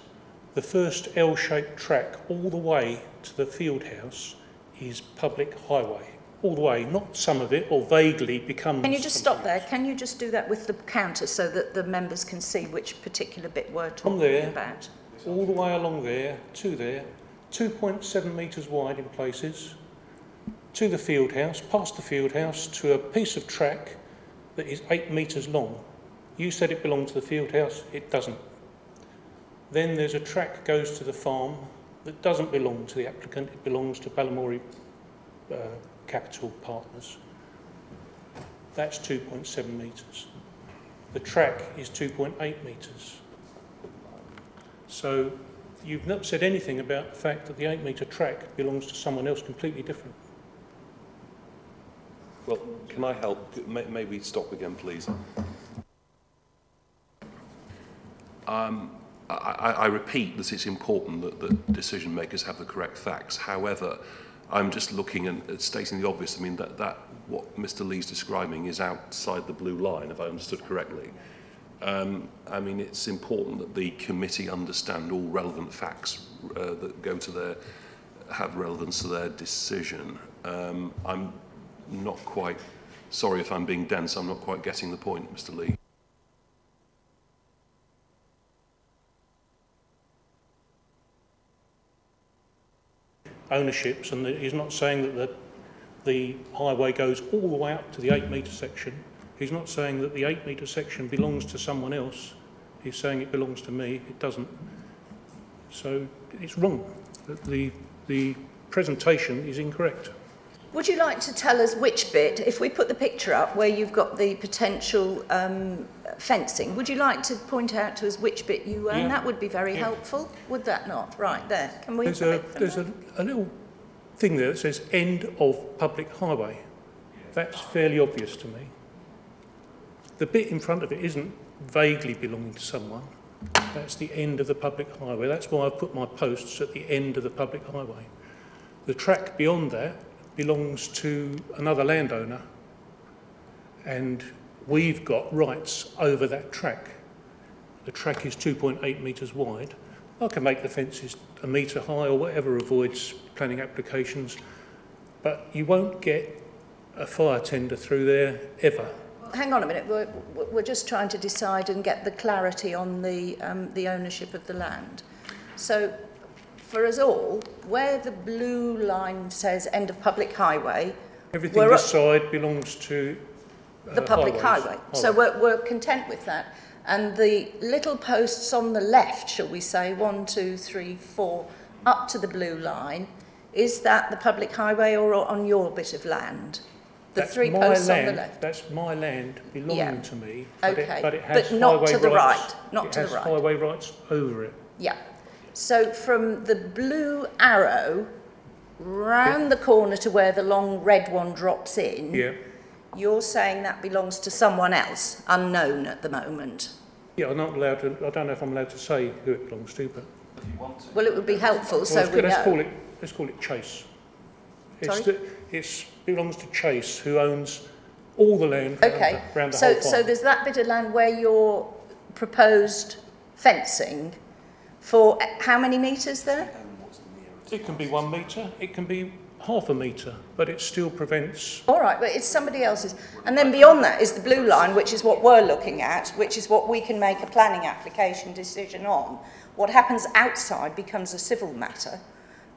Speaker 12: the first L-shaped track all the way to the field house is public highway. All the way, not some of it, or vaguely becomes...
Speaker 1: Can you just stop there? Can you just do that with the counter so that the members can see which particular bit we're talking
Speaker 12: there,
Speaker 1: about?
Speaker 12: all the way along there, to there, 2.7 metres wide in places, to the field house, past the field house, to a piece of track that is 8 metres long. You said it belonged to the field house, it doesn't. Then there's a track goes to the farm that doesn't belong to the applicant, it belongs to Balamory uh, Capital Partners. That's 2.7 metres. The track is 2.8 metres. So you've not said anything about the fact that the 8 metre track belongs to someone else completely different.
Speaker 6: Well, can I help? May, may we stop again, please? Um, I, I repeat that it's important that decision makers have the correct facts. However, I'm just looking and at stating the obvious. I mean, that, that what Mr. Lee's describing is outside the blue line, if I understood correctly. Um, I mean, it's important that the committee understand all relevant facts uh, that go to their, have relevance to their decision. Um, I'm not quite, sorry if I'm being dense, I'm not quite getting the point, Mr. Lee.
Speaker 12: ownerships, and the, he's not saying that the, the highway goes all the way up to the 8-metre section. He's not saying that the 8-metre section belongs to someone else. He's saying it belongs to me. It doesn't. So it's wrong. The, the presentation is incorrect.
Speaker 1: Would you like to tell us which bit, if we put the picture up, where you've got the potential um, fencing. Would you like to point out to us which bit you own?
Speaker 12: Yeah.
Speaker 1: That would be very
Speaker 12: Yeah.
Speaker 1: helpful. Would that not? Right, there. Can we
Speaker 12: There's a, there's a, a little thing there that says end of public highway. That's fairly obvious to me. The bit in front of it isn't vaguely belonging to someone. That's the end of the public highway. That's why I've put my posts at the end of the public highway. The track beyond that belongs to another landowner and we've got rights over that track. The track is 2.8 metres wide. I can make the fences a metre high or whatever avoids planning applications, but you won't get a fire tender through there ever.
Speaker 1: Hang on a minute. We're, we're just trying to decide and get the clarity on the, um, the ownership of the land. So, for us all, where the blue line says end of public highway,
Speaker 12: Everything this side belongs to uh,
Speaker 1: the public
Speaker 12: highways.
Speaker 1: highway. So we're, we're content with that. And the little posts on the left, shall we say, one, two, three, four, up to the blue line, is that the public highway or on your bit of land? The
Speaker 12: That's
Speaker 1: three posts
Speaker 12: land,
Speaker 1: on the left.
Speaker 12: That's my land belonging
Speaker 1: Yeah.
Speaker 12: to me. But
Speaker 1: Okay,
Speaker 12: it, but it has
Speaker 1: but not
Speaker 12: highway
Speaker 1: to the
Speaker 12: rights.
Speaker 1: right, not
Speaker 12: it
Speaker 1: to the right.
Speaker 12: highway rights over it.
Speaker 1: Yeah. So from the blue arrow round the corner to where the long red one drops in,
Speaker 12: Yeah.
Speaker 1: you're saying that belongs to someone else, unknown at the moment.
Speaker 12: Yeah, I'm not allowed to, I don't know if I'm allowed to say who it belongs to, but
Speaker 1: Well, it would be helpful
Speaker 12: well,
Speaker 1: so
Speaker 12: let's,
Speaker 1: we
Speaker 12: let's
Speaker 1: know.
Speaker 12: call it let's call it Chase. It's
Speaker 1: Sorry?
Speaker 12: the, it's belongs to Chase, who owns all the land
Speaker 1: Okay,
Speaker 12: the, round the
Speaker 1: so,
Speaker 12: whole
Speaker 1: so there's that bit of land where you're proposed fencing for uh, how many metres there?
Speaker 12: It can be one metre, it can be half a metre, but it still prevents.
Speaker 1: All right, but it's somebody else's. And then beyond that is the blue line, which is what we're looking at, which is what we can make a planning application decision on. What happens outside becomes a civil matter.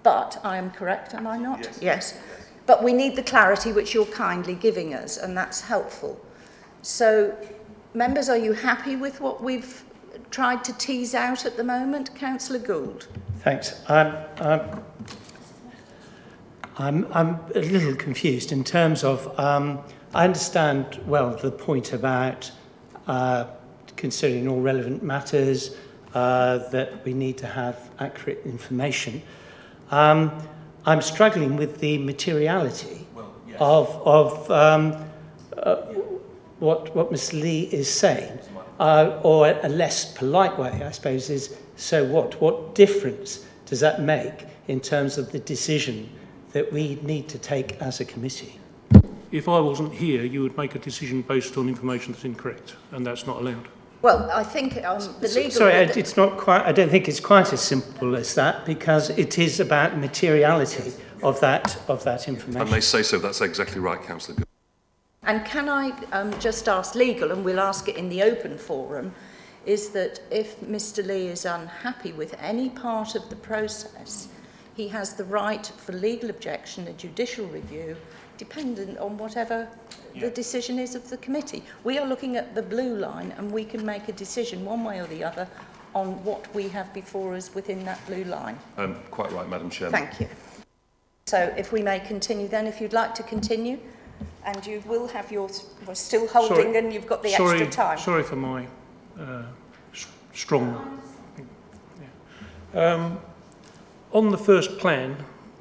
Speaker 1: But I am correct, am I not? Yes. yes. But we need the clarity which you're kindly giving us, and that's helpful. So, members, are you happy with what we've tried to tease out at the moment? Councillor Gould.
Speaker 13: Thanks. I'm, I'm, I'm, I'm a little confused in terms of, um, I understand, well, the point about uh, considering all relevant matters, uh, that we need to have accurate information. Um, I'm struggling with the materiality of, of um, uh, what, what Ms Lee is saying, uh, or a less polite way, I suppose, is so what? What difference does that make in terms of the decision that we need to take as a committee?
Speaker 12: If I wasn't here, you would make a decision based on information that's incorrect, and that's not allowed.
Speaker 1: Well, I think um, the legal...
Speaker 13: Sorry, it's not quite, I don't think it's quite as simple as that because it is about materiality of that, of that information.
Speaker 6: I may say so, that's exactly right, Councillor Gould.
Speaker 1: And can I um, just ask legal, and we'll ask it in the open forum, is that if Mr Lee is unhappy with any part of the process, he has the right for legal objection, a judicial review, dependent on whatever the decision is of the committee. We are looking at the blue line and we can make a decision one way or the other on what we have before us within that blue line.
Speaker 6: Um, quite right, Madam Chairman.
Speaker 1: Thank you. So if we may continue then, if you'd like to continue, and you will have your, we're still holding
Speaker 12: Sorry.
Speaker 1: and you've got the
Speaker 12: sorry,
Speaker 1: extra time.
Speaker 12: Sorry for my uh, strong. Yeah. Um, on the first plan,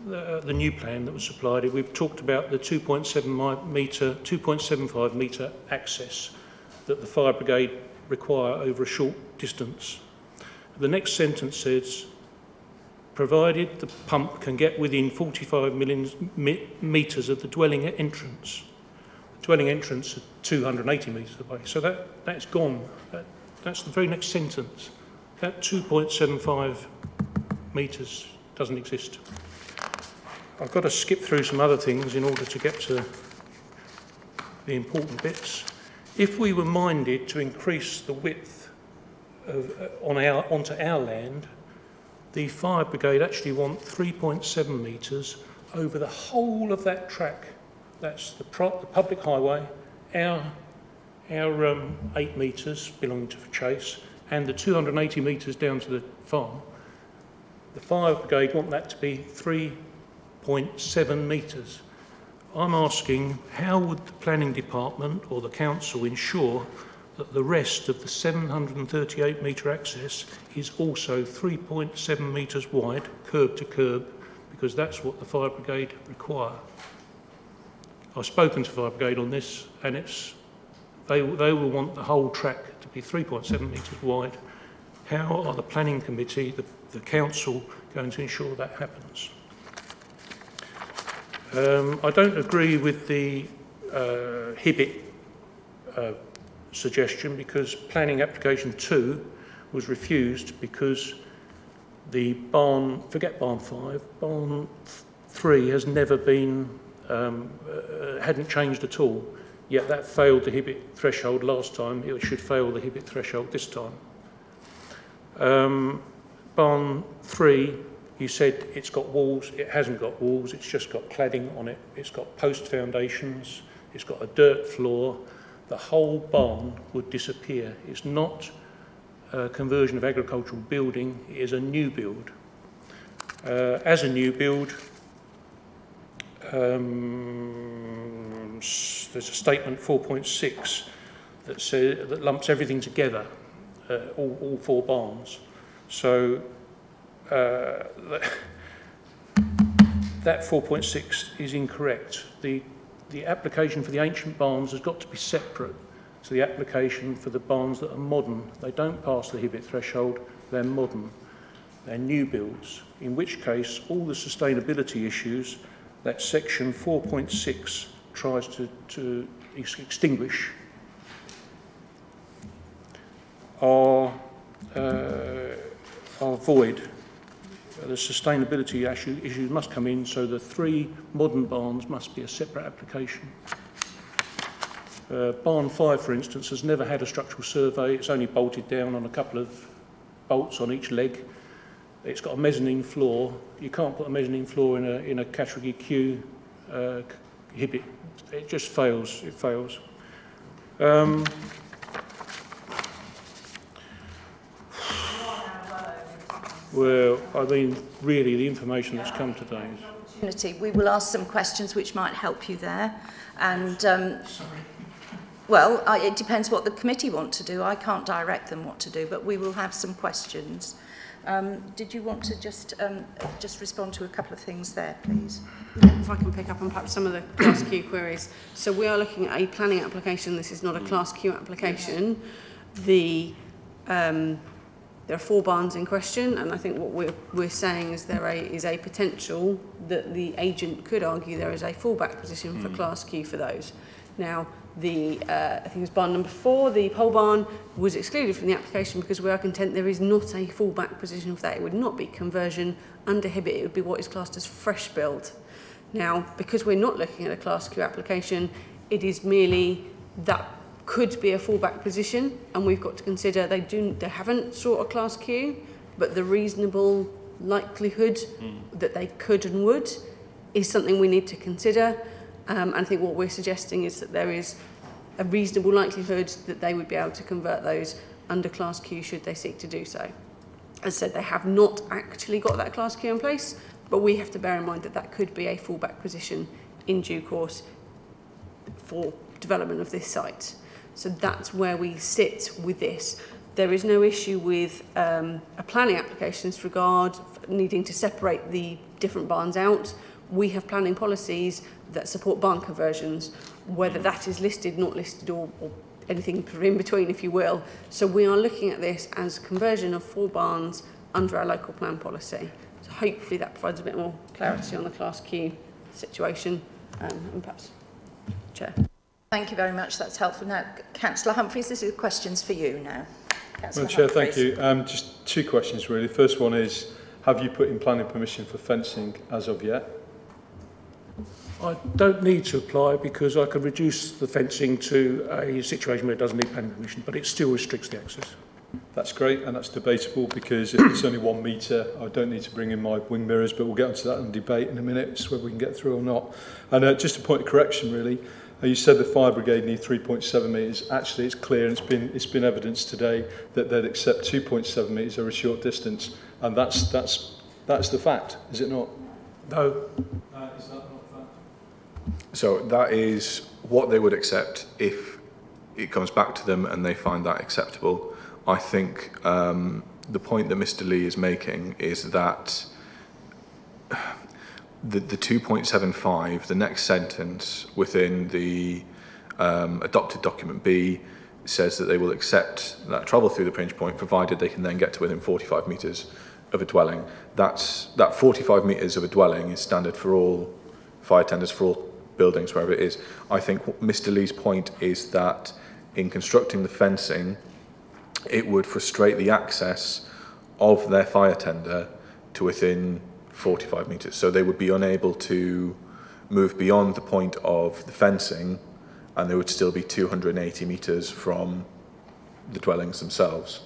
Speaker 12: the, the new plan that was supplied, we've talked about the 2.7 metre, 2.75 metre access that the fire brigade require over a short distance. The next sentence says, provided the pump can get within 45 million metres of the dwelling entrance. The dwelling entrance is 280 metres away, so that, that's gone. That, that's the very next sentence. That 2.75 metres doesn't exist. I've got to skip through some other things in order to get to the important bits. If we were minded to increase the width of, uh, on our, onto our land, the fire brigade actually want 3.7 metres over the whole of that track. That's the, the public highway, our, our um, 8 metres belonging to Chase, and the 280 metres down to the farm. The fire brigade want that to be 3.7 metres. I'm asking, how would the planning department or the council ensure that the rest of the 738 metre access is also 3.7 metres wide, curb to curb, because that's what the fire brigade require. I've spoken to fire brigade on this, and it's they, they will want the whole track to be 3.7 metres wide. How are the planning committee, the, the council, going to ensure that happens? Um, I don't agree with the uh, Hibbitt uh, suggestion because planning application two was refused because the barn, forget barn five, barn three has never been, um, uh, hadn't changed at all. Yet that failed the Hibbitt threshold last time. It should fail the Hibbitt threshold this time. Um, barn three, you said it's got walls. It hasn't got walls. It's just got cladding on it. It's got post foundations. It's got a dirt floor the whole barn would disappear. It's not a conversion of agricultural building, it is a new build. Uh, as a new build, um, there's a statement 4.6 that, that lumps everything together, uh, all, all four barns. So uh, that 4.6 is incorrect. The the application for the ancient barns has got to be separate to the application for the barns that are modern. They don't pass the Hibbitt threshold, they're modern. They're new builds, in which case all the sustainability issues that section 4.6 tries to, to extinguish are, uh, are void the sustainability issue, issues must come in, so the three modern barns must be a separate application. Uh, barn 5, for instance, has never had a structural survey. It's only bolted down on a couple of bolts on each leg. It's got a mezzanine floor. You can't put a mezzanine floor in a, in a category Q uh, hibbit. It just fails. It fails. Um, Well, I mean, really, the information that's come today
Speaker 1: is... We will ask some questions which might help you there. And, um, well, I, it depends what the committee want to do. I can't direct them what to do, but we will have some questions. Um, did you want to just um, just respond to a couple of things there, please?
Speaker 14: If I can pick up on perhaps some of the Class Q queries. So we are looking at a planning application. This is not a Class Q application. The um, there are four barns in question, and I think what we're, we're saying is there a, is a potential that the agent could argue there is a fallback position for mm. Class Q for those. Now, the, uh, I think it was barn number four, the pole barn was excluded from the application because we are content there is not a fallback position for that. It would not be conversion under Hibbitt, it would be what is classed as fresh build. Now, because we're not looking at a Class Q application, it is merely that could be a fallback position and we've got to consider they do they haven't sought a class Q but the reasonable likelihood mm. that they could and would is something we need to consider um, and I think what we're suggesting is that there is a reasonable likelihood that they would be able to convert those under class Q should they seek to do so. As I said, they have not actually got that class Q in place, but we have to bear in mind that that could be a fallback position in due course for development of this site. So that's where we sit with this. There is no issue with um, a planning application as regard needing to separate the different barns out. We have planning policies that support barn conversions, whether that is listed, not listed, or, or anything in between, if you will. So we are looking at this as conversion of four barns under our local plan policy. So hopefully that provides a bit more clarity on the Class Q situation. Um, and perhaps, Chair.
Speaker 1: Thank you very much. That's helpful. Now, Councillor Humphreys, this is questions for you now.
Speaker 9: Councillor Chair, thank you. Um, just two questions, really. The first one is, have you put in planning permission for fencing as of yet?
Speaker 12: I don't need to apply because I can reduce the fencing to a situation where it doesn't need planning permission, but it still restricts the access.
Speaker 9: That's great, and that's debatable because if it's only one metre, I don't need to bring in my wing mirrors, but we'll get onto that in debate in a minute, it's whether we can get through or not. And uh, just a point of correction, really. You said the fire brigade need 3.7 metres. Actually, it's clear and it's been, it's been evidence today that they'd accept 2.7 metres over a short distance. And that's, that's, that's the fact, is it not?
Speaker 12: No.
Speaker 9: Uh, is that not fact?
Speaker 5: So that is what they would accept if it comes back to them and they find that acceptable. I think um, the point that Mr Lee is making is that the, the 2.75, the next sentence within the um, adopted document B says that they will accept that travel through the pinch point provided they can then get to within 45 metres of a dwelling. That's, that 45 metres of a dwelling is standard for all fire tenders, for all buildings, wherever it is. I think Mr Lee's point is that in constructing the fencing, it would frustrate the access of their fire tender to within 45 metres. So they would be unable to move beyond the point of the fencing and they would still be 280 metres from the dwellings themselves.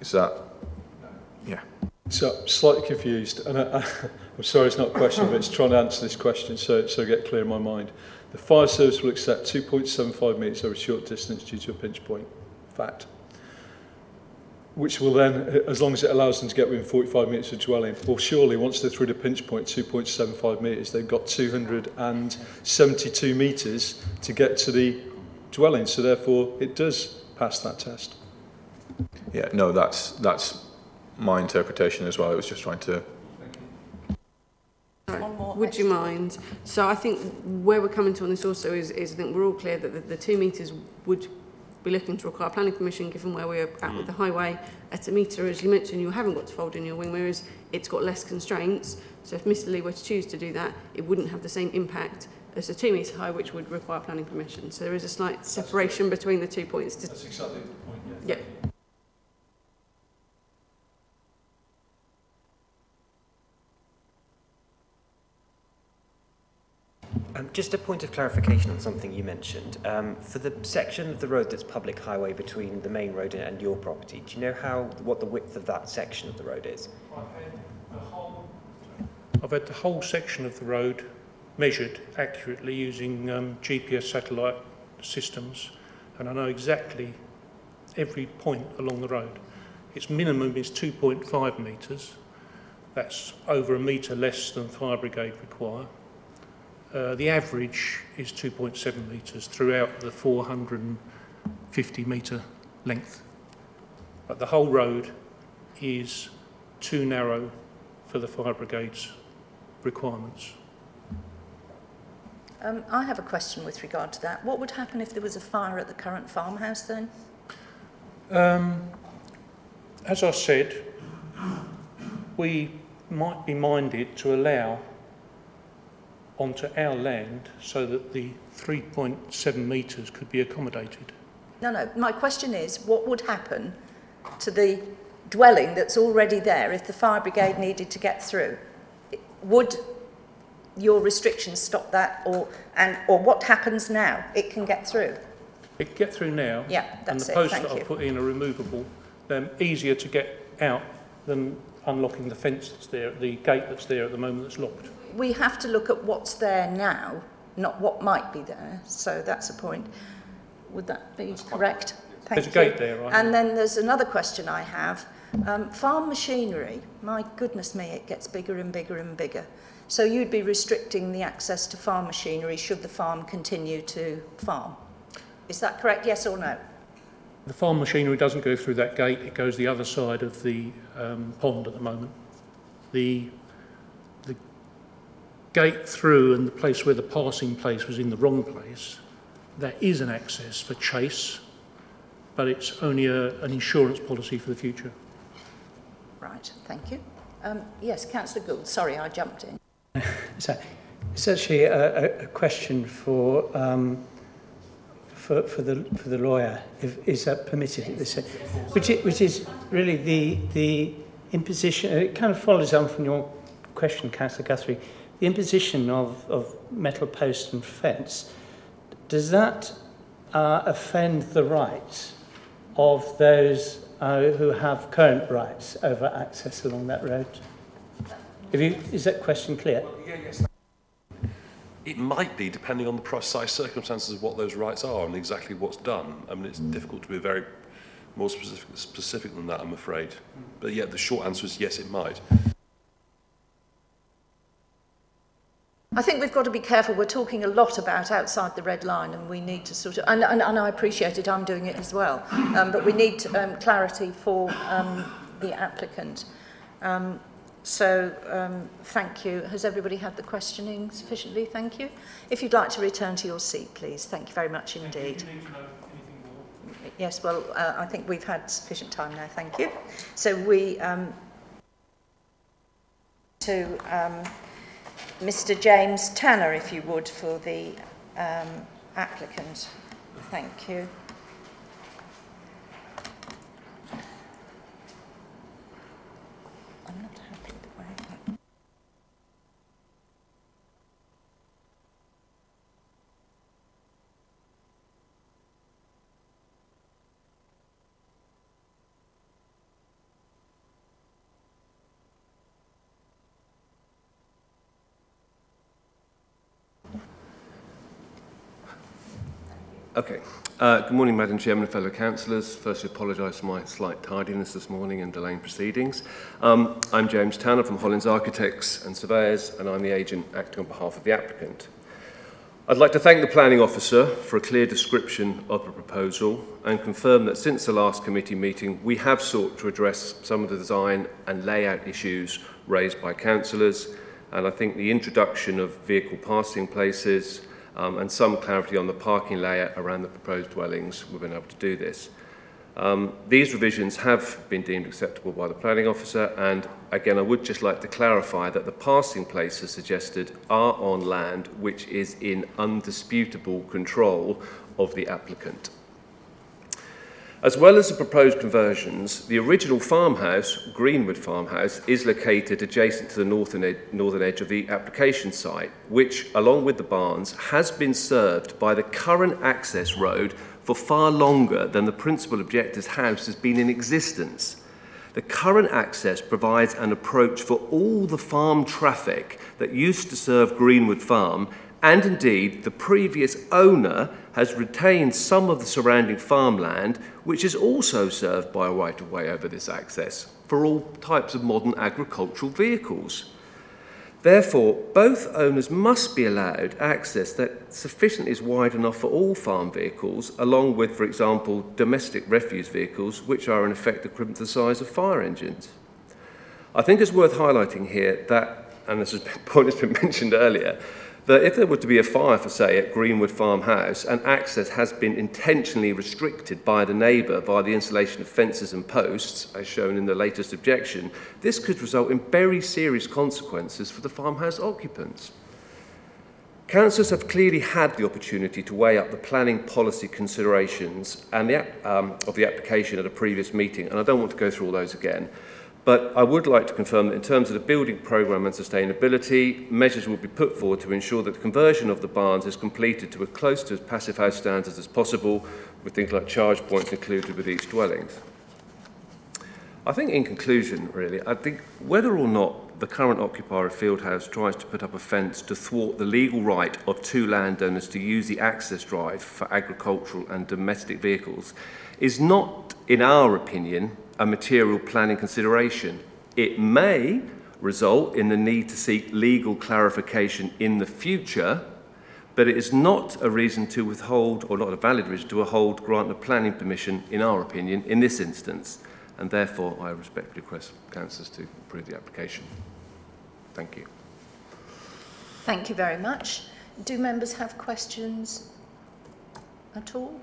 Speaker 5: Is that, yeah.
Speaker 9: So, slightly confused, and I, I'm sorry it's not a question, but it's trying to answer this question so, so get clear in my mind. The fire service will accept 2.75 metres over a short distance due to a pinch point. Fact. Which will then, uh, as long as it allows them to get within 45 metres of dwelling, well surely once they're through the pinch point, 2.75 metres, they've got 272 metres to get to the dwelling. So therefore it does pass that test.
Speaker 5: Yeah, no, that's, that's my interpretation as well. I was just trying to
Speaker 14: Would you mind? So I think where we're coming to on this also is, is I think we're all clear that the, the two metres would be looking to require planning permission given where we're at mm. with the mm. highway. At a metre, as you mentioned, you haven't got to fold in your wing mirrors. It's got less constraints. So if Mr Lee were to choose to do that, it wouldn't have the same impact as a two metre high, which would require planning permission. So there is a slight separation between the two points.
Speaker 9: To, That's exactly the point, yeah.
Speaker 14: yeah.
Speaker 15: Um, just a point of clarification on something you mentioned. Um, for the section of the road that's public highway between the main road and your property, do you know how what the width of that section of the road is?
Speaker 12: I've had the whole section of the road measured accurately using um, GPS satellite systems, and I know exactly every point along the road. Its minimum is 2.5 metres. That's over a metre less than fire brigade require. uh, the average is 2.7 metres throughout the 450 metre length. But the whole road is too narrow for the fire brigade's requirements.
Speaker 1: Um, I have a question with regard to that. What would happen if there was a fire at the current farmhouse then?
Speaker 12: Um, as I said, we might be minded to allow onto our land so that the 3.7 metres could be accommodated.
Speaker 1: No, no. My question is, what would happen to the dwelling that's already there if the fire brigade needed to get through? Would your restrictions stop that, or and or what happens now? It can get through.
Speaker 12: It can get through now.
Speaker 1: Yeah, that's
Speaker 12: And the
Speaker 1: it.
Speaker 12: posts that
Speaker 1: you.
Speaker 12: I've put in are removable. They're easier to get out than unlocking the fence that's there, the gate that's there at the moment that's locked.
Speaker 1: We have to look at what's there now, not what might be there. So that's a point. Would that be correct? Thank
Speaker 12: There's a gate there, right?
Speaker 1: And then there's another question I have. Um, farm machinery, my goodness me, it gets bigger and bigger and bigger. So you'd be restricting the access to farm machinery should the farm continue to farm. Is that correct, yes or no?
Speaker 12: The farm machinery doesn't go through that gate, it goes the other side of the um, pond at the moment. The gate through and the place where the passing place was in the wrong place, there is an access for chase, but it's only a, an insurance policy for the future.
Speaker 1: Right, thank you. Um, yes, Councillor Gould, sorry I jumped in.
Speaker 13: So it's actually a, a, a question for, um, for, for, the, for the lawyer, if, is that permitted at this end? Which is, which is really the, the imposition, it kind of follows on from your question, Councillor Guthrie, the imposition of, of metal post and fence, does that uh, offend the rights of those uh, who have current rights over access along that road? You, is that question clear?
Speaker 6: It might be, depending on the precise circumstances of what those rights are and exactly what's done. I mean, it's difficult to be very more specific, specific than that, I'm afraid. But yeah, the short answer is yes, it might.
Speaker 1: I think we've got to be careful. We're talking a lot about outside the red line, and we need to sort of, and, and, and I appreciate it, I'm doing it as well, um, but we need um, clarity for um, the applicant. Um, so, um, thank you. Has everybody had the questioning sufficiently? Thank you. If you'd like to return to your seat, please. Thank you very much indeed. Yes, well, uh, I think we've had sufficient time now. Thank you. So we um, to um, Mr James Tanner, if you would, for the um, applicant. Thank you.
Speaker 16: Okay. Uh, good morning, Madam Chairman and fellow councillors. Firstly, I apologise for my slight tardiness this morning and delaying proceedings. Um, I'm James Tanner from Hollins Architects and Surveyors, and I'm the agent acting on behalf of the applicant. I'd like to thank the planning officer for a clear description of the proposal and confirm that since the last committee meeting, we have sought to address some of the design and layout issues raised by councillors, and I think the introduction of vehicle passing places, um, and some clarity on the parking layout around the proposed dwellings, we've been able to do this. Um, these revisions have been deemed acceptable by the planning officer and again I would just like to clarify that the passing places suggested are on land which is in undisputable control of the applicant. As well as the proposed conversions, the original farmhouse, Greenwood Farmhouse, is located adjacent to the northern, ed northern edge of the application site, which, along with the barns, has been served by the current access road for far longer than the principal objector's house has been in existence. The current access provides an approach for all the farm traffic that used to serve Greenwood Farm and indeed the previous owner has retained some of the surrounding farmland which is also served by a right-of-way over this access for all types of modern agricultural vehicles. Therefore, both owners must be allowed access that sufficiently is wide enough for all farm vehicles, along with, for example, domestic refuse vehicles, which are in effect equivalent to the size of fire engines. I think it's worth highlighting here that, and this point that's been mentioned earlier, that if there were to be a fire, for say, at Greenwood Farmhouse, and access has been intentionally restricted by the neighbour via the installation of fences and posts, as shown in the latest objection, this could result in very serious consequences for the farmhouse occupants. Councillors have clearly had the opportunity to weigh up the planning policy considerations and the, um, of the application at a previous meeting, and I don't want to go through all those again. But I would like to confirm that in terms of the building programme and sustainability, measures will be put forward to ensure that the conversion of the barns is completed to as close to passive house standards as possible, with things like charge points included with each dwelling. I think in conclusion, really, I think whether or not the current occupier of Fieldhouse tries to put up a fence to thwart the legal right of two landowners to use the access drive for agricultural and domestic vehicles is not, in our opinion, a material planning consideration. It may result in the need to seek legal clarification in the future, but it is not a reason to withhold, or not a valid reason to withhold grant of planning permission, in our opinion, in this instance. And therefore, I respectfully request councillors to approve the application. Thank you.
Speaker 1: Thank you very much. Do members have questions at all?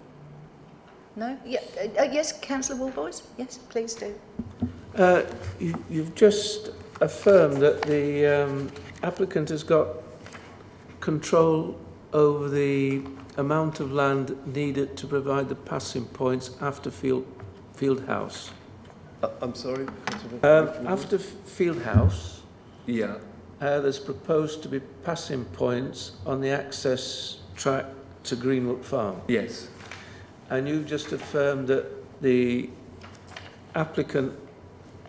Speaker 1: No? Yeah, uh, uh, yes, Councillor Walboys? Yes, please do.
Speaker 7: Uh, you, you've just affirmed that the um, applicant has got control over the amount of land needed to provide the passing points after field, field house.
Speaker 16: Uh, I'm sorry?
Speaker 7: Um, after field house,
Speaker 16: yeah.
Speaker 7: Uh, there's proposed to be passing points on the access track to Greenwood Farm.
Speaker 16: Yes
Speaker 7: and you've just affirmed that the applicant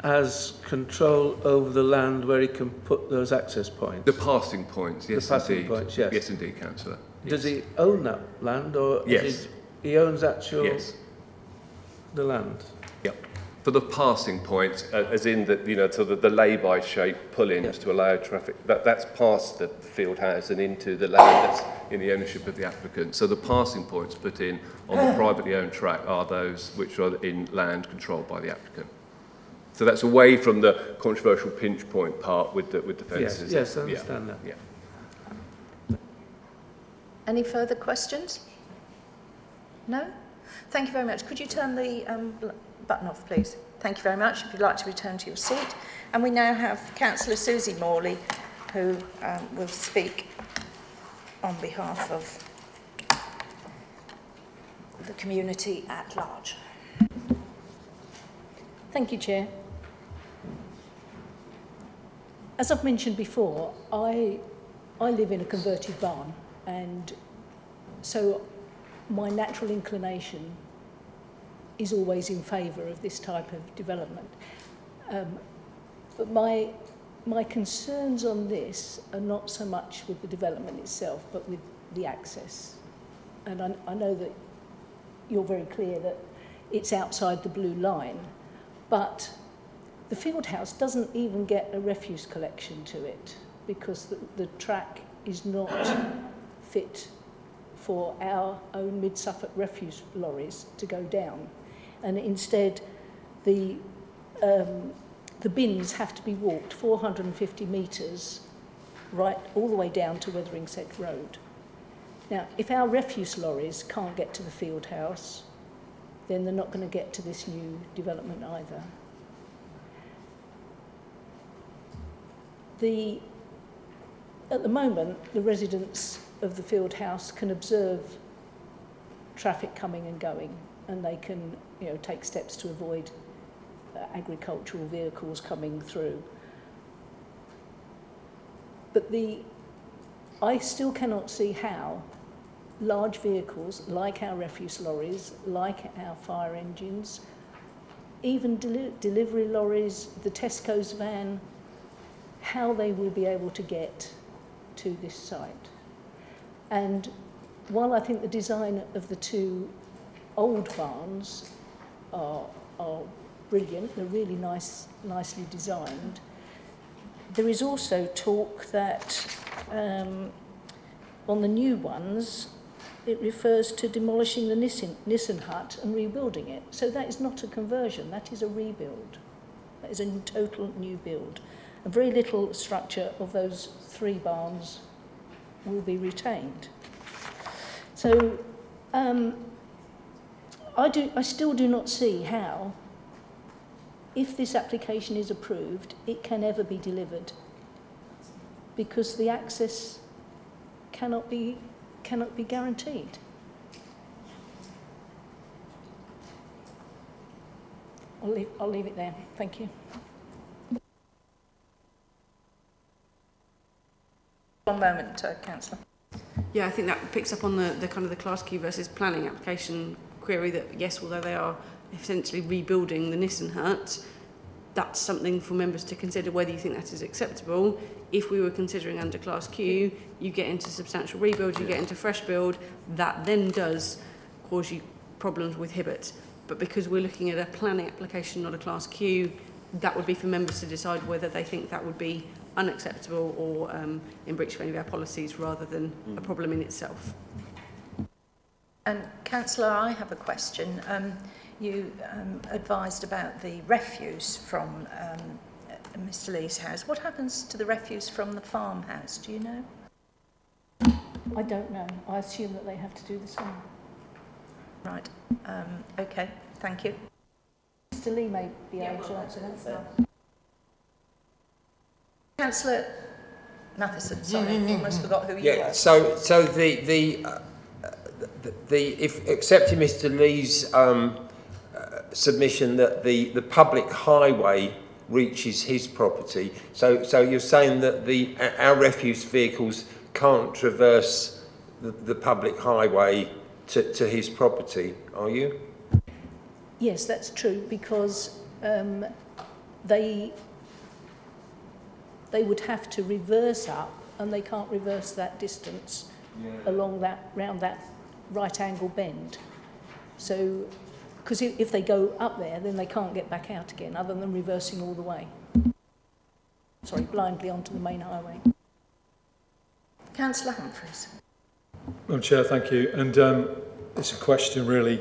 Speaker 7: has control over the land where he can put those access points?
Speaker 16: The passing points, yes,
Speaker 7: the passing
Speaker 16: indeed.
Speaker 7: points, yes.
Speaker 16: Yes, indeed, councillor.
Speaker 7: Yes. Does he own that land, or
Speaker 16: yes,
Speaker 7: he, he owns actual
Speaker 16: yes.
Speaker 7: the land?
Speaker 16: Yep. for the passing point, uh, as in the, you know, so the, the lay-by shape pull-ins to allow traffic, that, that's past the, the field house and into the land that's in the ownership of the applicant. So the passing points put in on the privately owned track are those which are in land controlled by the applicant. So that's away from the controversial pinch point part with the, with the fences.
Speaker 7: Yes, yes, I understand
Speaker 16: yeah.
Speaker 7: that.
Speaker 16: Yeah.
Speaker 1: Any further questions? No? Thank you very much. Could you turn the um, button off, please? Thank you very much. If you'd like to return to your seat. And we now have Councillor Suzie Morley, who um, will speak on behalf of the community at large.
Speaker 10: Thank you, Chair. As I've mentioned before, I, I live in a converted barn and so my natural inclination is always in favour of this type of development. Um, but my, my concerns on this are not so much with the development itself, but with the access. And I, I know that you're very clear that it's outside the blue line, but the field house doesn't even get a refuse collection to it because the, the track is not fit for our own mid-Suffolk refuse lorries to go down. And instead, the, um, the bins have to be walked 450 metres right all the way down to Wetheringsett Road. Now, if our refuse lorries can't get to the field house, then they're not going to get to this new development either. The, at the moment, the residents of the field house can observe traffic coming and going and they can you know, take steps to avoid uh, agricultural vehicles coming through. But the, I still cannot see how large vehicles like our refuse lorries, like our fire engines, even deli delivery lorries, the Tesco's van, how they will be able to get to this site. And while I think the design of the two old barns are, are brilliant, they're really nice, nicely designed, there is also talk that um, on the new ones, it refers to demolishing the Nissen, Nissen hut and rebuilding it. So that is not a conversion, that is a rebuild. That is a total new build. A very little structure of those three barns will be retained. So um, I, do, I still do not see how, if this application is approved, it can ever be delivered because the access cannot be, cannot be guaranteed. I'll leave, I'll leave it there. Thank you.
Speaker 1: One moment, uh, Councillor.
Speaker 14: Yeah, I think that picks up on the, the kind of the class Q versus planning application query that yes, although they are essentially rebuilding the Nissen hut, that's something for members to consider whether you think that is acceptable. If we were considering under class Q, you get into substantial rebuild, you get into fresh build, that then does cause you problems with Hibbitt. But because we're looking at a planning application, not a class Q, that would be for members to decide whether they think that would be unacceptable or um, in breach of any of our policies rather than mm. a problem in itself.
Speaker 1: And Councillor, I have a question. Um, you um, advised about the refuse from um, Mr Lee's house. What happens to the refuse from the farmhouse? Do you know?
Speaker 10: I don't know. I assume that they have to do the same.
Speaker 1: Right. Um, okay. Thank you.
Speaker 10: Mr Lee may be able to answer that.
Speaker 1: Councillor Matthissen, sorry, I almost forgot who you are.
Speaker 4: yeah,
Speaker 1: were.
Speaker 4: So, so the the, uh, the, the if accepting Mr Lee's um, uh, submission that the the public highway reaches his property. So, so you're saying that the our refuse vehicles can't traverse the, the public highway to, to his property, are you?
Speaker 10: Yes, that's true because um, they they would have to reverse up and they can't reverse that distance yeah. along that round that right angle bend. So Because if, they go up there, then they can't get back out again, other than reversing all the way. Sorry, blindly onto the main highway.
Speaker 1: Councillor Humphreys.
Speaker 9: Madam Chair, thank you. And um, it's a question really,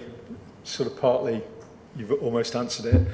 Speaker 9: sort of partly, you've almost answered it.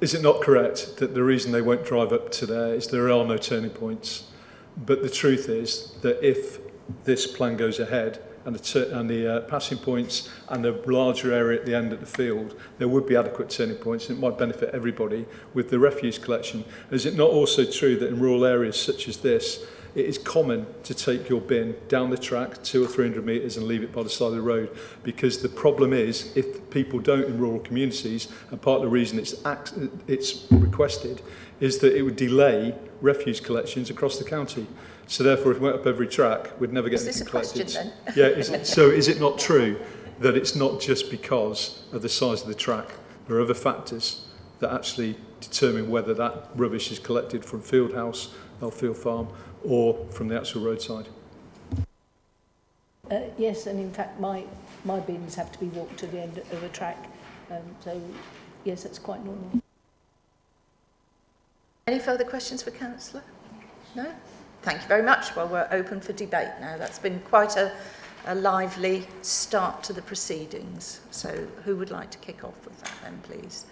Speaker 9: Is it not correct that the reason they won't drive up to there is there are no turning points? But the truth is that if this plan goes ahead and the, and the uh, passing points and the larger area at the end of the field, there would be adequate turning points and it might benefit everybody with the refuse collection. Is it not also true that in rural areas such as this, it is common to take your bin down the track two or 300 metres and leave it by the side of the road because the problem is if people don't in rural communities and part of the reason it's, it's requested is that it would delay refuse collections across the county. So therefore, if we went up every track, we'd never get
Speaker 1: is
Speaker 9: anything
Speaker 1: this a
Speaker 9: collected.
Speaker 1: Question, then?
Speaker 9: yeah, is it, so is it not true that it's not just because of the size of the track? There are other factors that actually determine whether that rubbish is collected from Fieldhouse, Elfield Farm, or from the actual roadside.
Speaker 10: Uh, yes, and in fact, my, my bins have to be walked to the end of the track. Um, so, yes, that's quite normal.
Speaker 1: Any further questions for Councillor? No? Thank you very much. Well, we're open for debate now. That's been quite a, a lively start to the proceedings. So who would like to kick off with that then, please?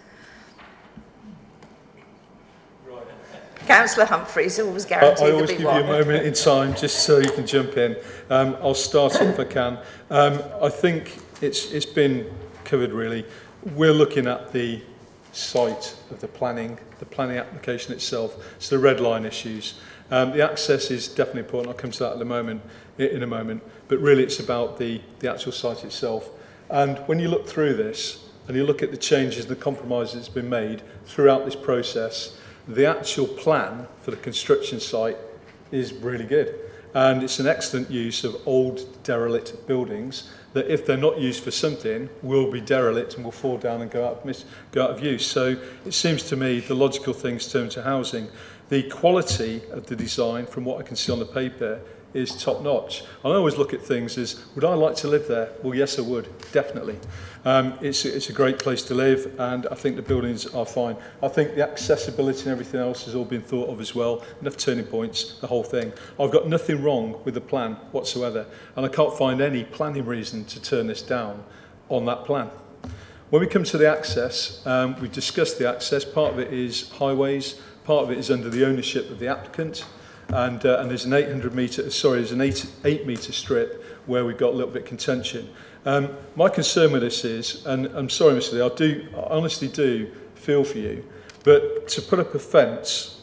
Speaker 1: Councillor Humphreys, always guaranteed
Speaker 9: I, I always
Speaker 1: give
Speaker 9: you a moment in time just so you can jump in. Um, I'll start if I can. Um, I think it's, it's been covered really. We're looking at the site of the planning, the planning application itself, so the red line issues. Um, the access is definitely important. I'll come to that in a moment. In a moment, but really it's about the the actual site itself. And when you look through this and you look at the changes, the compromises that's been made throughout this process, the actual plan for the construction site is really good. And it's an excellent use of old derelict buildings that if they're not used for something, will be derelict and will fall down and go out, go out of use. So it seems to me the logical things turn to housing The quality of the design, from what I can see on the paper, is top notch. I always look at things as, would I like to live there? Well, yes, I would, definitely. Um, it's, it's a great place to live, and I think the buildings are fine. I think the accessibility and everything else has all been thought of as well. Enough turning points, the whole thing. I've got nothing wrong with the plan whatsoever, and I can't find any planning reason to turn this down on that plan. When we come to the access, um, we've discussed the access. Part of it is highways, Part of it is under the ownership of the applicant, and, uh, and there's an 800 metre, sorry, there's an eight, eight metre strip where we've got a little bit of contention. Um, my concern with this is, and I'm sorry, Mr. Lee, I do, I honestly do feel for you, but to put up a fence,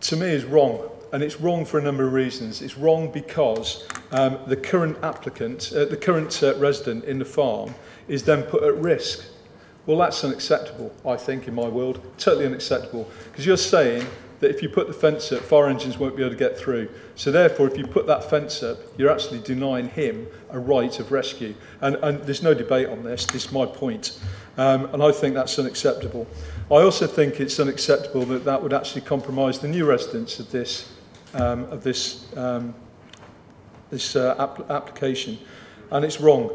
Speaker 9: to me, is wrong. And it's wrong for a number of reasons. It's wrong because um, the current applicant, uh, the current uh, resident in the farm, is then put at risk Well, that's unacceptable, I think, in my world. Totally unacceptable. Because you're saying that if you put the fence up, fire engines won't be able to get through. So therefore, if you put that fence up, you're actually denying him a right of rescue. And, and there's no debate on this. This is my point. Um, and I think that's unacceptable. I also think it's unacceptable that that would actually compromise the new residents of this, um, of this, um, this uh, apl application. And it's wrong.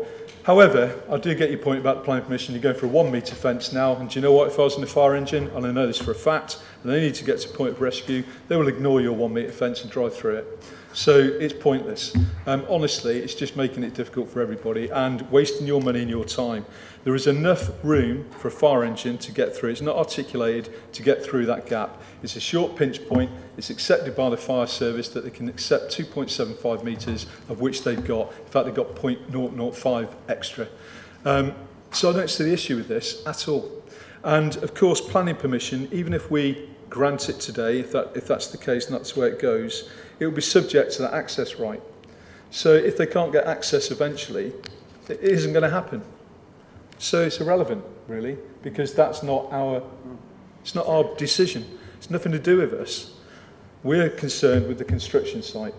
Speaker 9: However, I do get your point about the planning permission. You're going for a one metre fence now, and do you know what? If I was in the fire engine, and I know this for a fact, and they need to get to point of rescue, they will ignore your one metre fence and drive through it. So it's pointless. Um, honestly, it's just making it difficult for everybody and wasting your money and your time. There is enough room for a fire engine to get through. It's not articulated to get through that gap. It's a short pinch point. It's accepted by the fire service that they can accept 2.75 metres, of which they've got. In fact, they've got 0.005 extra. Um, so I don't see the issue with this at all. And of course, planning permission, even if we grant it today, if, that, if that's the case and that's where it goes, it will be subject to that access right. So if they can't get access eventually, it isn't going to happen. So it's irrelevant, really, because that's not our, it's not our decision. It's nothing to do with us. We're concerned with the construction site.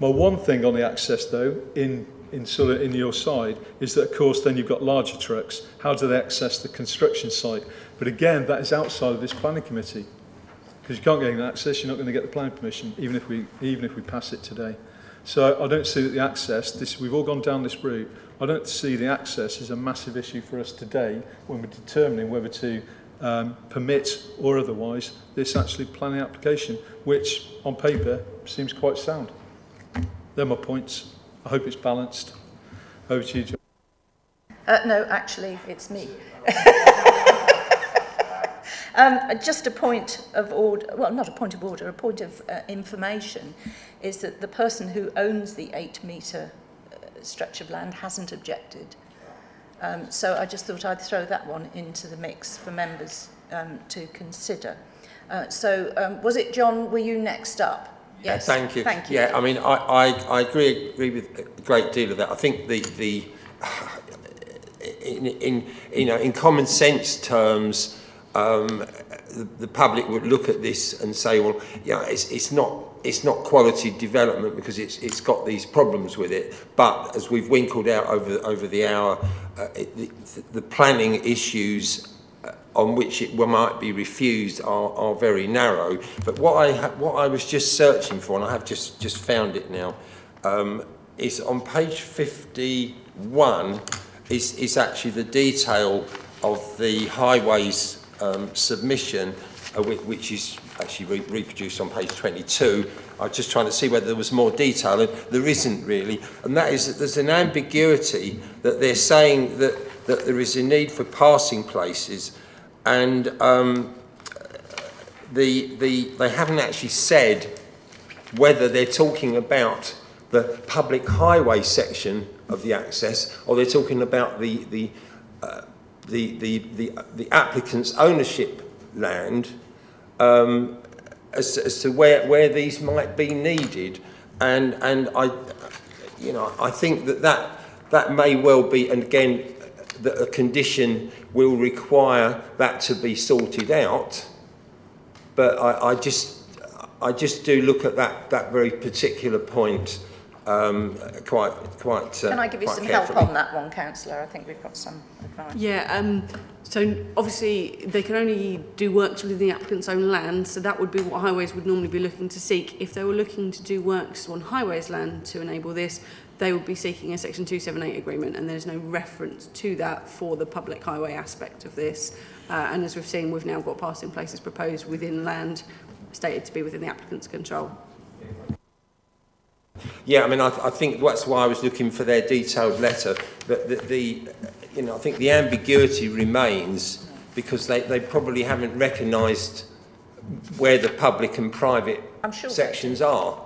Speaker 9: My one thing on the access, though, in, in, sort of in your side, is that, of course, then you've got larger trucks. How do they access the construction site? But again, that is outside of this planning committee. Because you can't get access, you're not going to get the planning permission, even if we, even if we pass it today. So I don't see that the access, this, we've all gone down this route, I don't see the access as a massive issue for us today when we're determining whether to um, permit or otherwise this actually planning application, which on paper seems quite sound. They're my points. I hope it's balanced. Over to you, John.
Speaker 1: Uh, no, actually, it's me. Um, just a point of order, well, not a point of order, a point of uh, information is that the person who owns the eight metre uh, stretch of land hasn't objected. Um, so I just thought I'd throw that one into the mix for members um, to consider. Uh, so um, was it John, were you next up? Yes,
Speaker 4: yeah, thank you.
Speaker 1: Thank you.
Speaker 4: Yeah, I mean, I, I, I agree, agree with a great deal of that. I think the, the in, in, you know, in common sense terms, um, the, the public would look at this and say, well, yeah, it's, it's not it's not quality development because it's it's got these problems with it. But as we've winkled out over over the hour, uh, it, the, the planning issues uh, on which it might be refused are, are very narrow. But what I what I was just searching for, and I have just just found it now, um, is on page 51 is, is actually the detail of the highways um, submission, uh, which is actually re reproduced on page 22. I was just trying to see whether there was more detail, and there isn't really. And that is that there's an ambiguity that they're saying that, that there is a need for passing places, and um, the, the, they haven't actually said whether they're talking about the public highway section of the access, or they're talking about the, the, uh, the, the, the, the applicant's ownership land um, as, as to where, where these might be needed. And, and I, you know, I think that, that that may well be, and again, that a condition will require that to be sorted out. But I, I just, I just do look at that, that very particular point um, quite quite.
Speaker 1: Uh, Can I give you some carefully. help on that one, councillor? I think we've got some advice.
Speaker 14: Yeah. Um, so obviously they can only do works within the applicant's own land, so that would be what highways would normally be looking to seek. If they were looking to do works on highways land to enable this, they would be seeking a Section 278 agreement, and there's no reference to that for the public highway aspect of this. Uh, and as we've seen, we've now got passing places proposed within land stated to be within the applicant's control.
Speaker 4: Yeah, I mean, I, I think that's why I was looking for their detailed letter. But the, the, you know, I think the ambiguity remains because they, they probably haven't recognised where the public and private sure sections are.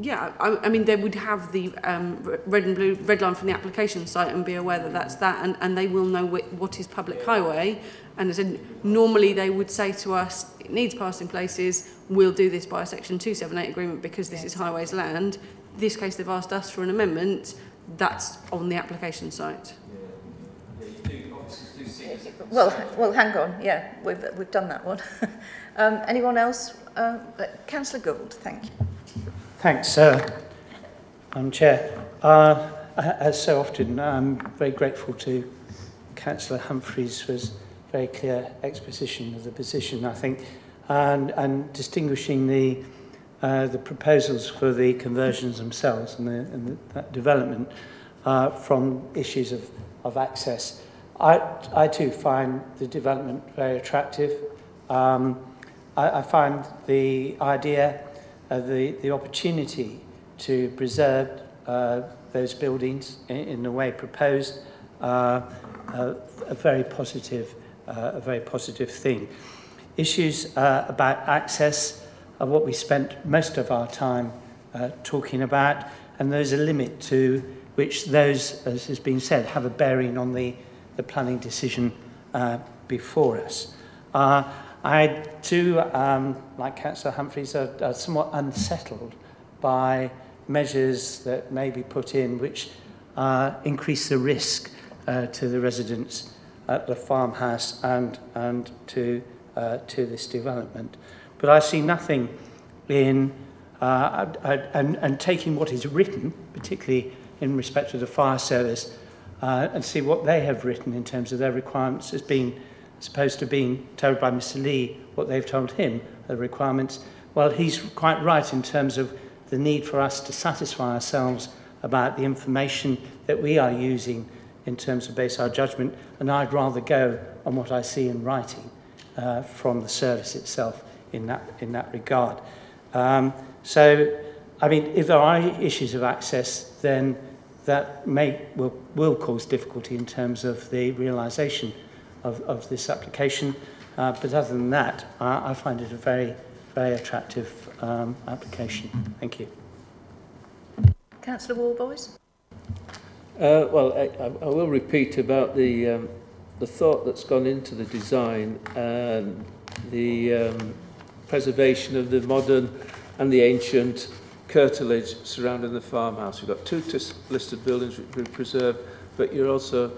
Speaker 14: Yeah, I, I mean, they would have the um, red and blue red line from the application site and be aware that that's that, and, and they will know wh what is public highway. And as in, normally they would say to us, it needs passing places, we'll do this by a section 278 agreement because this is highways land. this case, they've asked us for an amendment, that's on the application site.
Speaker 1: Well, well, hang on. Yeah, we've we've done that one. um, anyone else? Uh, Councillor Gould, thank you.
Speaker 13: Thanks, uh, Madam Chair. Uh, as so often, I'm very grateful to Councillor Humphreys for his very clear exposition of the position, I think, and, and distinguishing the, uh, the proposals for the conversions themselves and, the, and the, that development uh, from issues of, of access. I, I too find the development very attractive. Um, I, I find the idea uh, the, the opportunity to preserve uh, those buildings in, in the way proposed uh, uh, a very positive, uh, a very positive thing. Issues uh, about access are what we spent most of our time uh, talking about, and there's a limit to which those, as has been said, have a bearing on the, the planning decision uh, before us. Uh, I too, um, like Councillor Humphreys, are, are somewhat unsettled by measures that may be put in which uh, increase the risk uh, to the residents at the farmhouse and, and to, uh, to this development. But I see nothing in, uh, and, and taking what is written, particularly in respect to the fire service, uh, and see what they have written in terms of their requirements as being supposed to be told by Mr. Lee what they've told him, the requirements, well, he's quite right in terms of the need for us to satisfy ourselves about the information that we are using in terms of base our judgment, and I'd rather go on what I see in writing uh, from the service itself in that, in that regard. Um, so, I mean, if there are issues of access, then that may, will, will cause difficulty in terms of the realisation of, of this application. Uh, but other than that, I, I find it a very, very attractive um, application. Thank you.
Speaker 1: Councillor Warboys?
Speaker 7: Uh, well, I, I will repeat about the, um, the thought that's gone into the design and the um, preservation of the modern and the ancient curtilage surrounding the farmhouse. We've got two listed buildings which we preserve, but you're also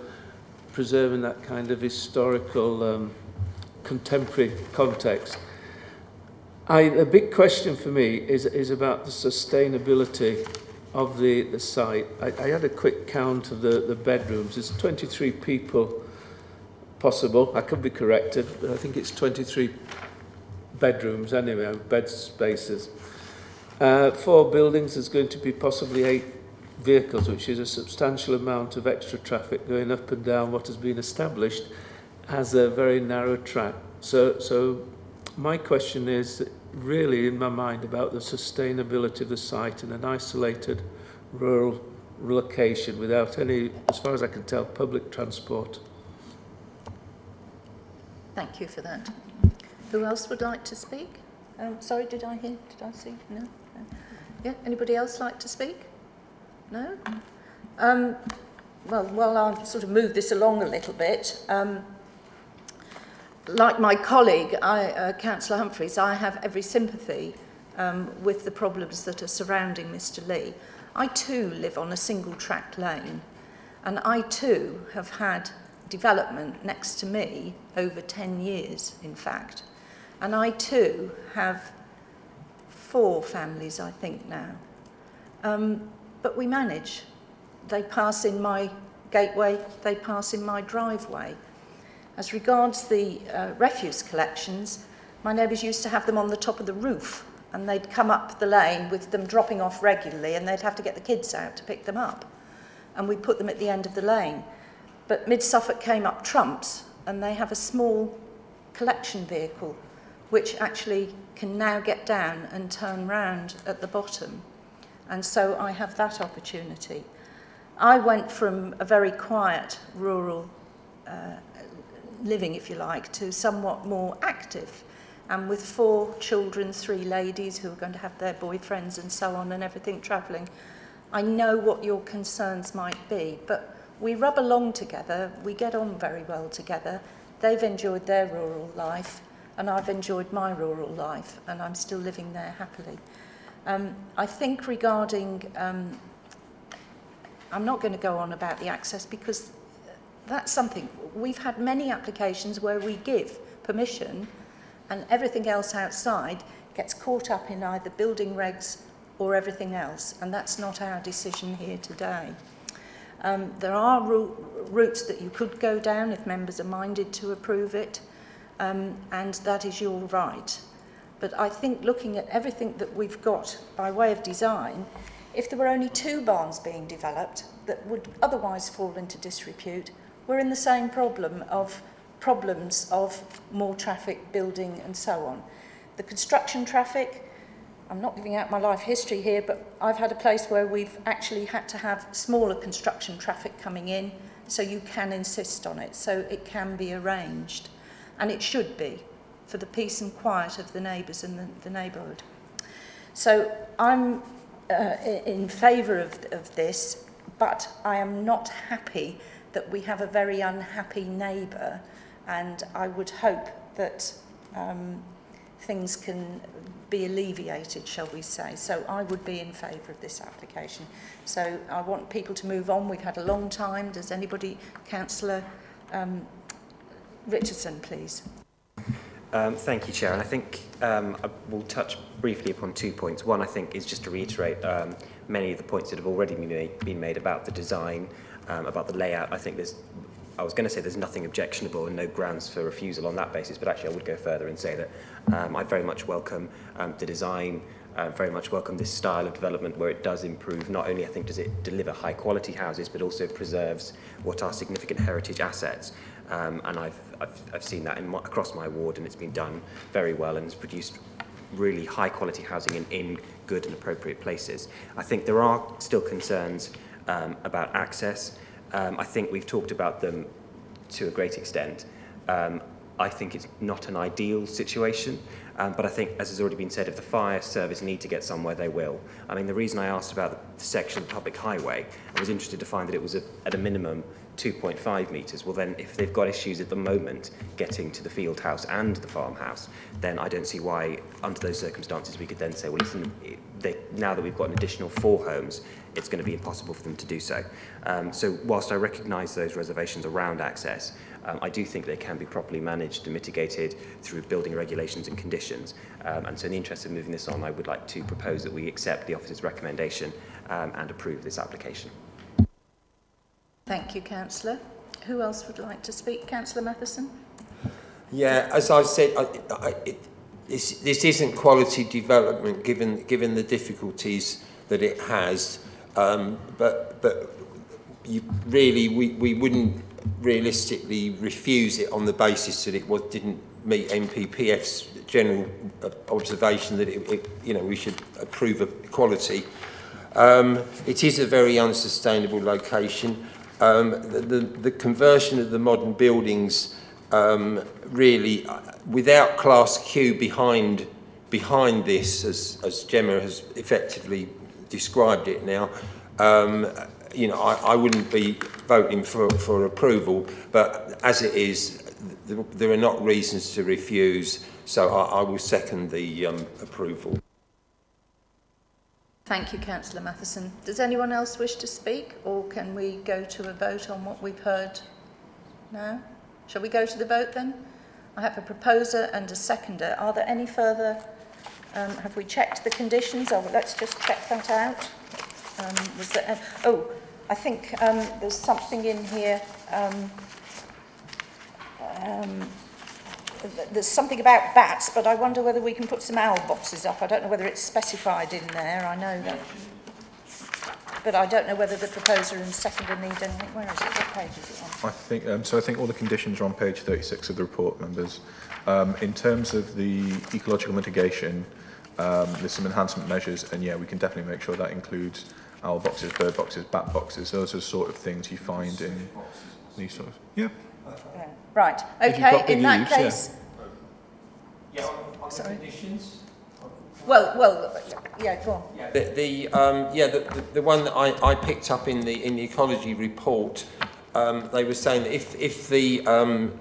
Speaker 7: preserving that kind of historical um, contemporary context. I, a big question for me is, is about the sustainability of the, the site, I, I had a quick count of the, the bedrooms. There's 23 people possible. I could be corrected, but I think it's 23 bedrooms anyway, bed spaces. Uh, four buildings, there's going to be possibly eight vehicles, which is a substantial amount of extra traffic going up and down what has been established as a very narrow track. So, so my question is really in my mind about the sustainability of the site in an isolated rural location without any, as far as I can tell, public transport.
Speaker 1: Thank you for that. Who else would like to speak? Um, sorry, did I hear? Did I see? No? Yeah, anybody else like to speak? No? Um, well, well, I'll sort of move this along a little bit. Um, like my colleague, I, uh, Councillor Humphreys, I have every sympathy um, with the problems that are surrounding Mr Lee. I too live on a single track lane and I too have had development next to me over 10 years, in fact. And I too have four families, I think, now. Um, but we manage. They pass in my gateway, they pass in my driveway. As regards the uh, refuse collections, my neighbours used to have them on the top of the roof and they'd come up the lane with them dropping off regularly and they'd have to get the kids out to pick them up. And we put them at the end of the lane. But Mid Suffolk came up trumps and they have a small collection vehicle which actually can now get down and turn round at the bottom. And so I have that opportunity. I went from a very quiet rural uh, living, if you like, to somewhat more active. And with four children, three ladies who are going to have their boyfriends and so on and everything travelling, I know what your concerns might be, but we rub along together, we get on very well together. They've enjoyed their rural life, and I've enjoyed my rural life, and I'm still living there happily. Um, I think regarding, um, I'm not going to go on about the access because that's something, we've had many applications where we give permission and everything else outside gets caught up in either building regs or everything else, and that's not our decision here today. Um, there are routes that you could go down if members are minded to approve it, um, and that is your right. But I think looking at everything that we've got by way of design, if there were only two barns being developed that would otherwise fall into disrepute, we're in the same problem of problems of more traffic, building and so on. The construction traffic, I'm not giving out my life history here, but I've had a place where we've actually had to have smaller construction traffic coming in, so you can insist on it, so it can be arranged. And it should be, for the peace and quiet of the neighbours and the, the neighbourhood. So I'm uh, in favour of, of this, but I am not happy that we have a very unhappy neighbour and I would hope that um, things can be alleviated, shall we say. So I would be in favour of this application. So I want people to move on. We've had a long time. Does anybody, Councillor um, Richardson, please?
Speaker 15: Um, thank you, Chair. And I think um, I will touch briefly upon two points. One, I think, is just to reiterate um, many of the points that have already been made, been made about the design um, about the layout. I think there's I was going to say there's nothing objectionable and no grounds for refusal on that basis, but actually I would go further and say that um, I very much welcome um, the design, uh, very much welcome this style of development where it does improve, not only I think does it deliver high quality houses, but also preserves what are significant heritage assets. Um, and I've, I've, I've seen that in my, across my ward and it's been done very well and has produced really high quality housing in, in good and appropriate places. I think there are still concerns um, about access. Um, I think we've talked about them to a great extent. Um, I think it's not an ideal situation, um, but I think, as has already been said, if the fire service need to get somewhere, they will. I mean, the reason I asked about the section of the public highway, I was interested to find that it was a, at a minimum 2.5 metres. Well, then, if they've got issues at the moment getting to the field house and the farmhouse, then I don't see why, under those circumstances, we could then say, well, listen, they, now that we've got an additional four homes, it's going to be impossible for them to do so. Um, so whilst I recognise those reservations around access, um, I do think they can be properly managed and mitigated through building regulations and conditions. Um, and so in the interest of moving this on, I would like to propose that we accept the officer's recommendation um, and approve this application.
Speaker 1: Thank you, Councillor. Who else would like to speak? Councillor Matthissen?
Speaker 4: Yeah, as I said, I, I, it, this, this isn't quality development given, given the difficulties that it has. Um, but but you really we, we wouldn't realistically refuse it on the basis that it was, didn't meet MPPF's general observation that it, it, you know we should approve of equality. Um, it is a very unsustainable location. Um, the, the, the conversion of the modern buildings um, really, uh, without class Q behind behind this, as, as Gemma has effectively described it now, um, you know, I, I wouldn't be voting for, for approval, but as it is, th there are not reasons to refuse, so I, I will second the um, approval.
Speaker 1: Thank you, Councillor Matthissen. Does anyone else wish to speak, or can we go to a vote on what we've heard now? Shall we go to the vote then? I have a proposer and a seconder. Are there any further Um, have we checked the conditions? Oh, let's just check that out. Um, was there, uh, oh, I think um, there's something in here. Um, um, there's something about bats, but I wonder whether we can put some owl boxes up. I don't know whether it's specified in there. I know that. But I don't know whether the proposer and seconder need anything. Where is it? What page is it on?
Speaker 5: I think, um, so I think all the conditions are on page 36 of the report, members. Um, in terms of the ecological mitigation, Um, there's some enhancement measures, and yeah, we can definitely make sure that includes owl boxes, bird boxes, bat boxes. Those are the sort of things you find in these sort of. Yeah.
Speaker 1: yeah. Right. Okay. In that case.
Speaker 4: Yeah. yeah on, the conditions.
Speaker 1: Well, well, yeah, go on.
Speaker 4: Yeah, the, the um, yeah, the, the, the one that I, I picked up in the in the ecology report, um, they were saying that if if the um,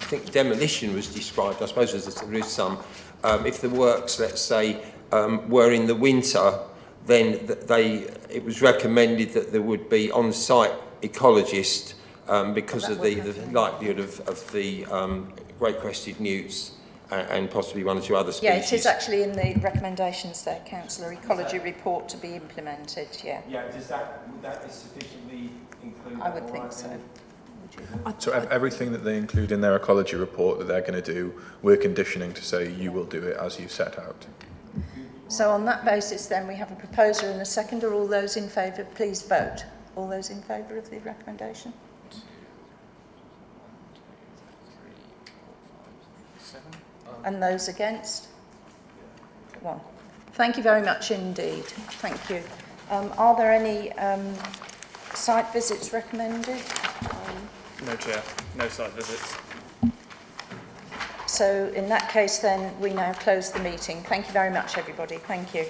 Speaker 4: I think demolition was described, I suppose there is some, um, if the works, let's say, um, were in the winter, then they it was recommended that there would be on-site ecologists um, because of the, the likelihood of, of the um, great crested newts and, and possibly one or two other species.
Speaker 1: Yeah, it is actually in the recommendations there, Councillor, ecology that, report to be implemented, yeah.
Speaker 4: Yeah, does that, would that be sufficiently included?
Speaker 1: I would think so.
Speaker 5: So everything that they include in their ecology report that they're going to do, we're conditioning to say you will do it as you set out.
Speaker 1: So on that basis then we have a proposer and a seconder. All those in favour, please vote. All those in favour of the recommendation? And those against? One. Thank you very much indeed. Thank you. Um, are there any um, site visits recommended? Um,
Speaker 3: No chair, no site visits.
Speaker 1: So in that case then we now close the meeting. Thank you very much everybody. Thank you.